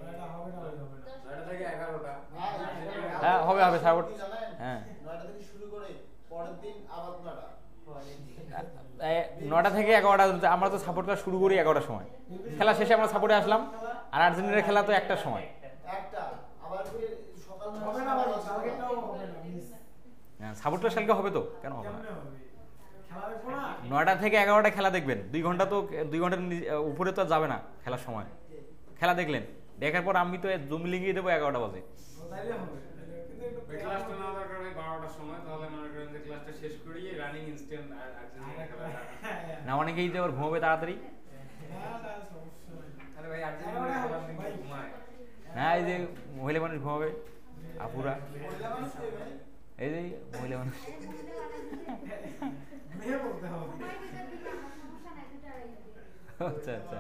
হবে না ওই হবে না নয়টা থেকে এগারোটা হ্যাঁ হবে হবে সাপোর্ট হ্যাঁ। নয়টা থেকে শুরু করে পরের দিন আবার নয়টা। এ, নটা থেকে এগারোটা আমরা তো সাপোর্ট ক্লাস শুরু করি এগারোটার সময়। খেলা শেষে আমরা সাপোর্টে আসলাম আর আর্জেন্টিনার খেলা তো একটার সময়। মিস হ্যাঁ কালকে হবে তো? কেন হবে না? খেলা নয়টা থেকে এগারোটা খেলা দেখবেন। দুই ঘণ্টা তো দুই ঘণ্টার উপরে তো আর যাবে না খেলার সময়। খেলা দেখলেন। দেখার পর আমি তো জুম লিঙ্গিয়ে দেবো এগারোটা বাজে। ক্লাসটা না দরকার হয় বারোটার সময় তাহলে মনে করেন যে ক্লাসটা শেষ করিয়ে রানিং ইনস্ট্যান্ট আর্জেন্টিনা খেলাটা হ্যাঁ, হ্যাঁ। না অনেকেই যে আবার ঘুমাবে তাড়াতাড়ি। আরে ভাই আর্জেন্টিনা খেলার ঘুমায় না এই যে মহিলা মানুষ ঘুমাবে আপুরা? এই যে মহিলা মানুষ আচ্ছা আচ্ছা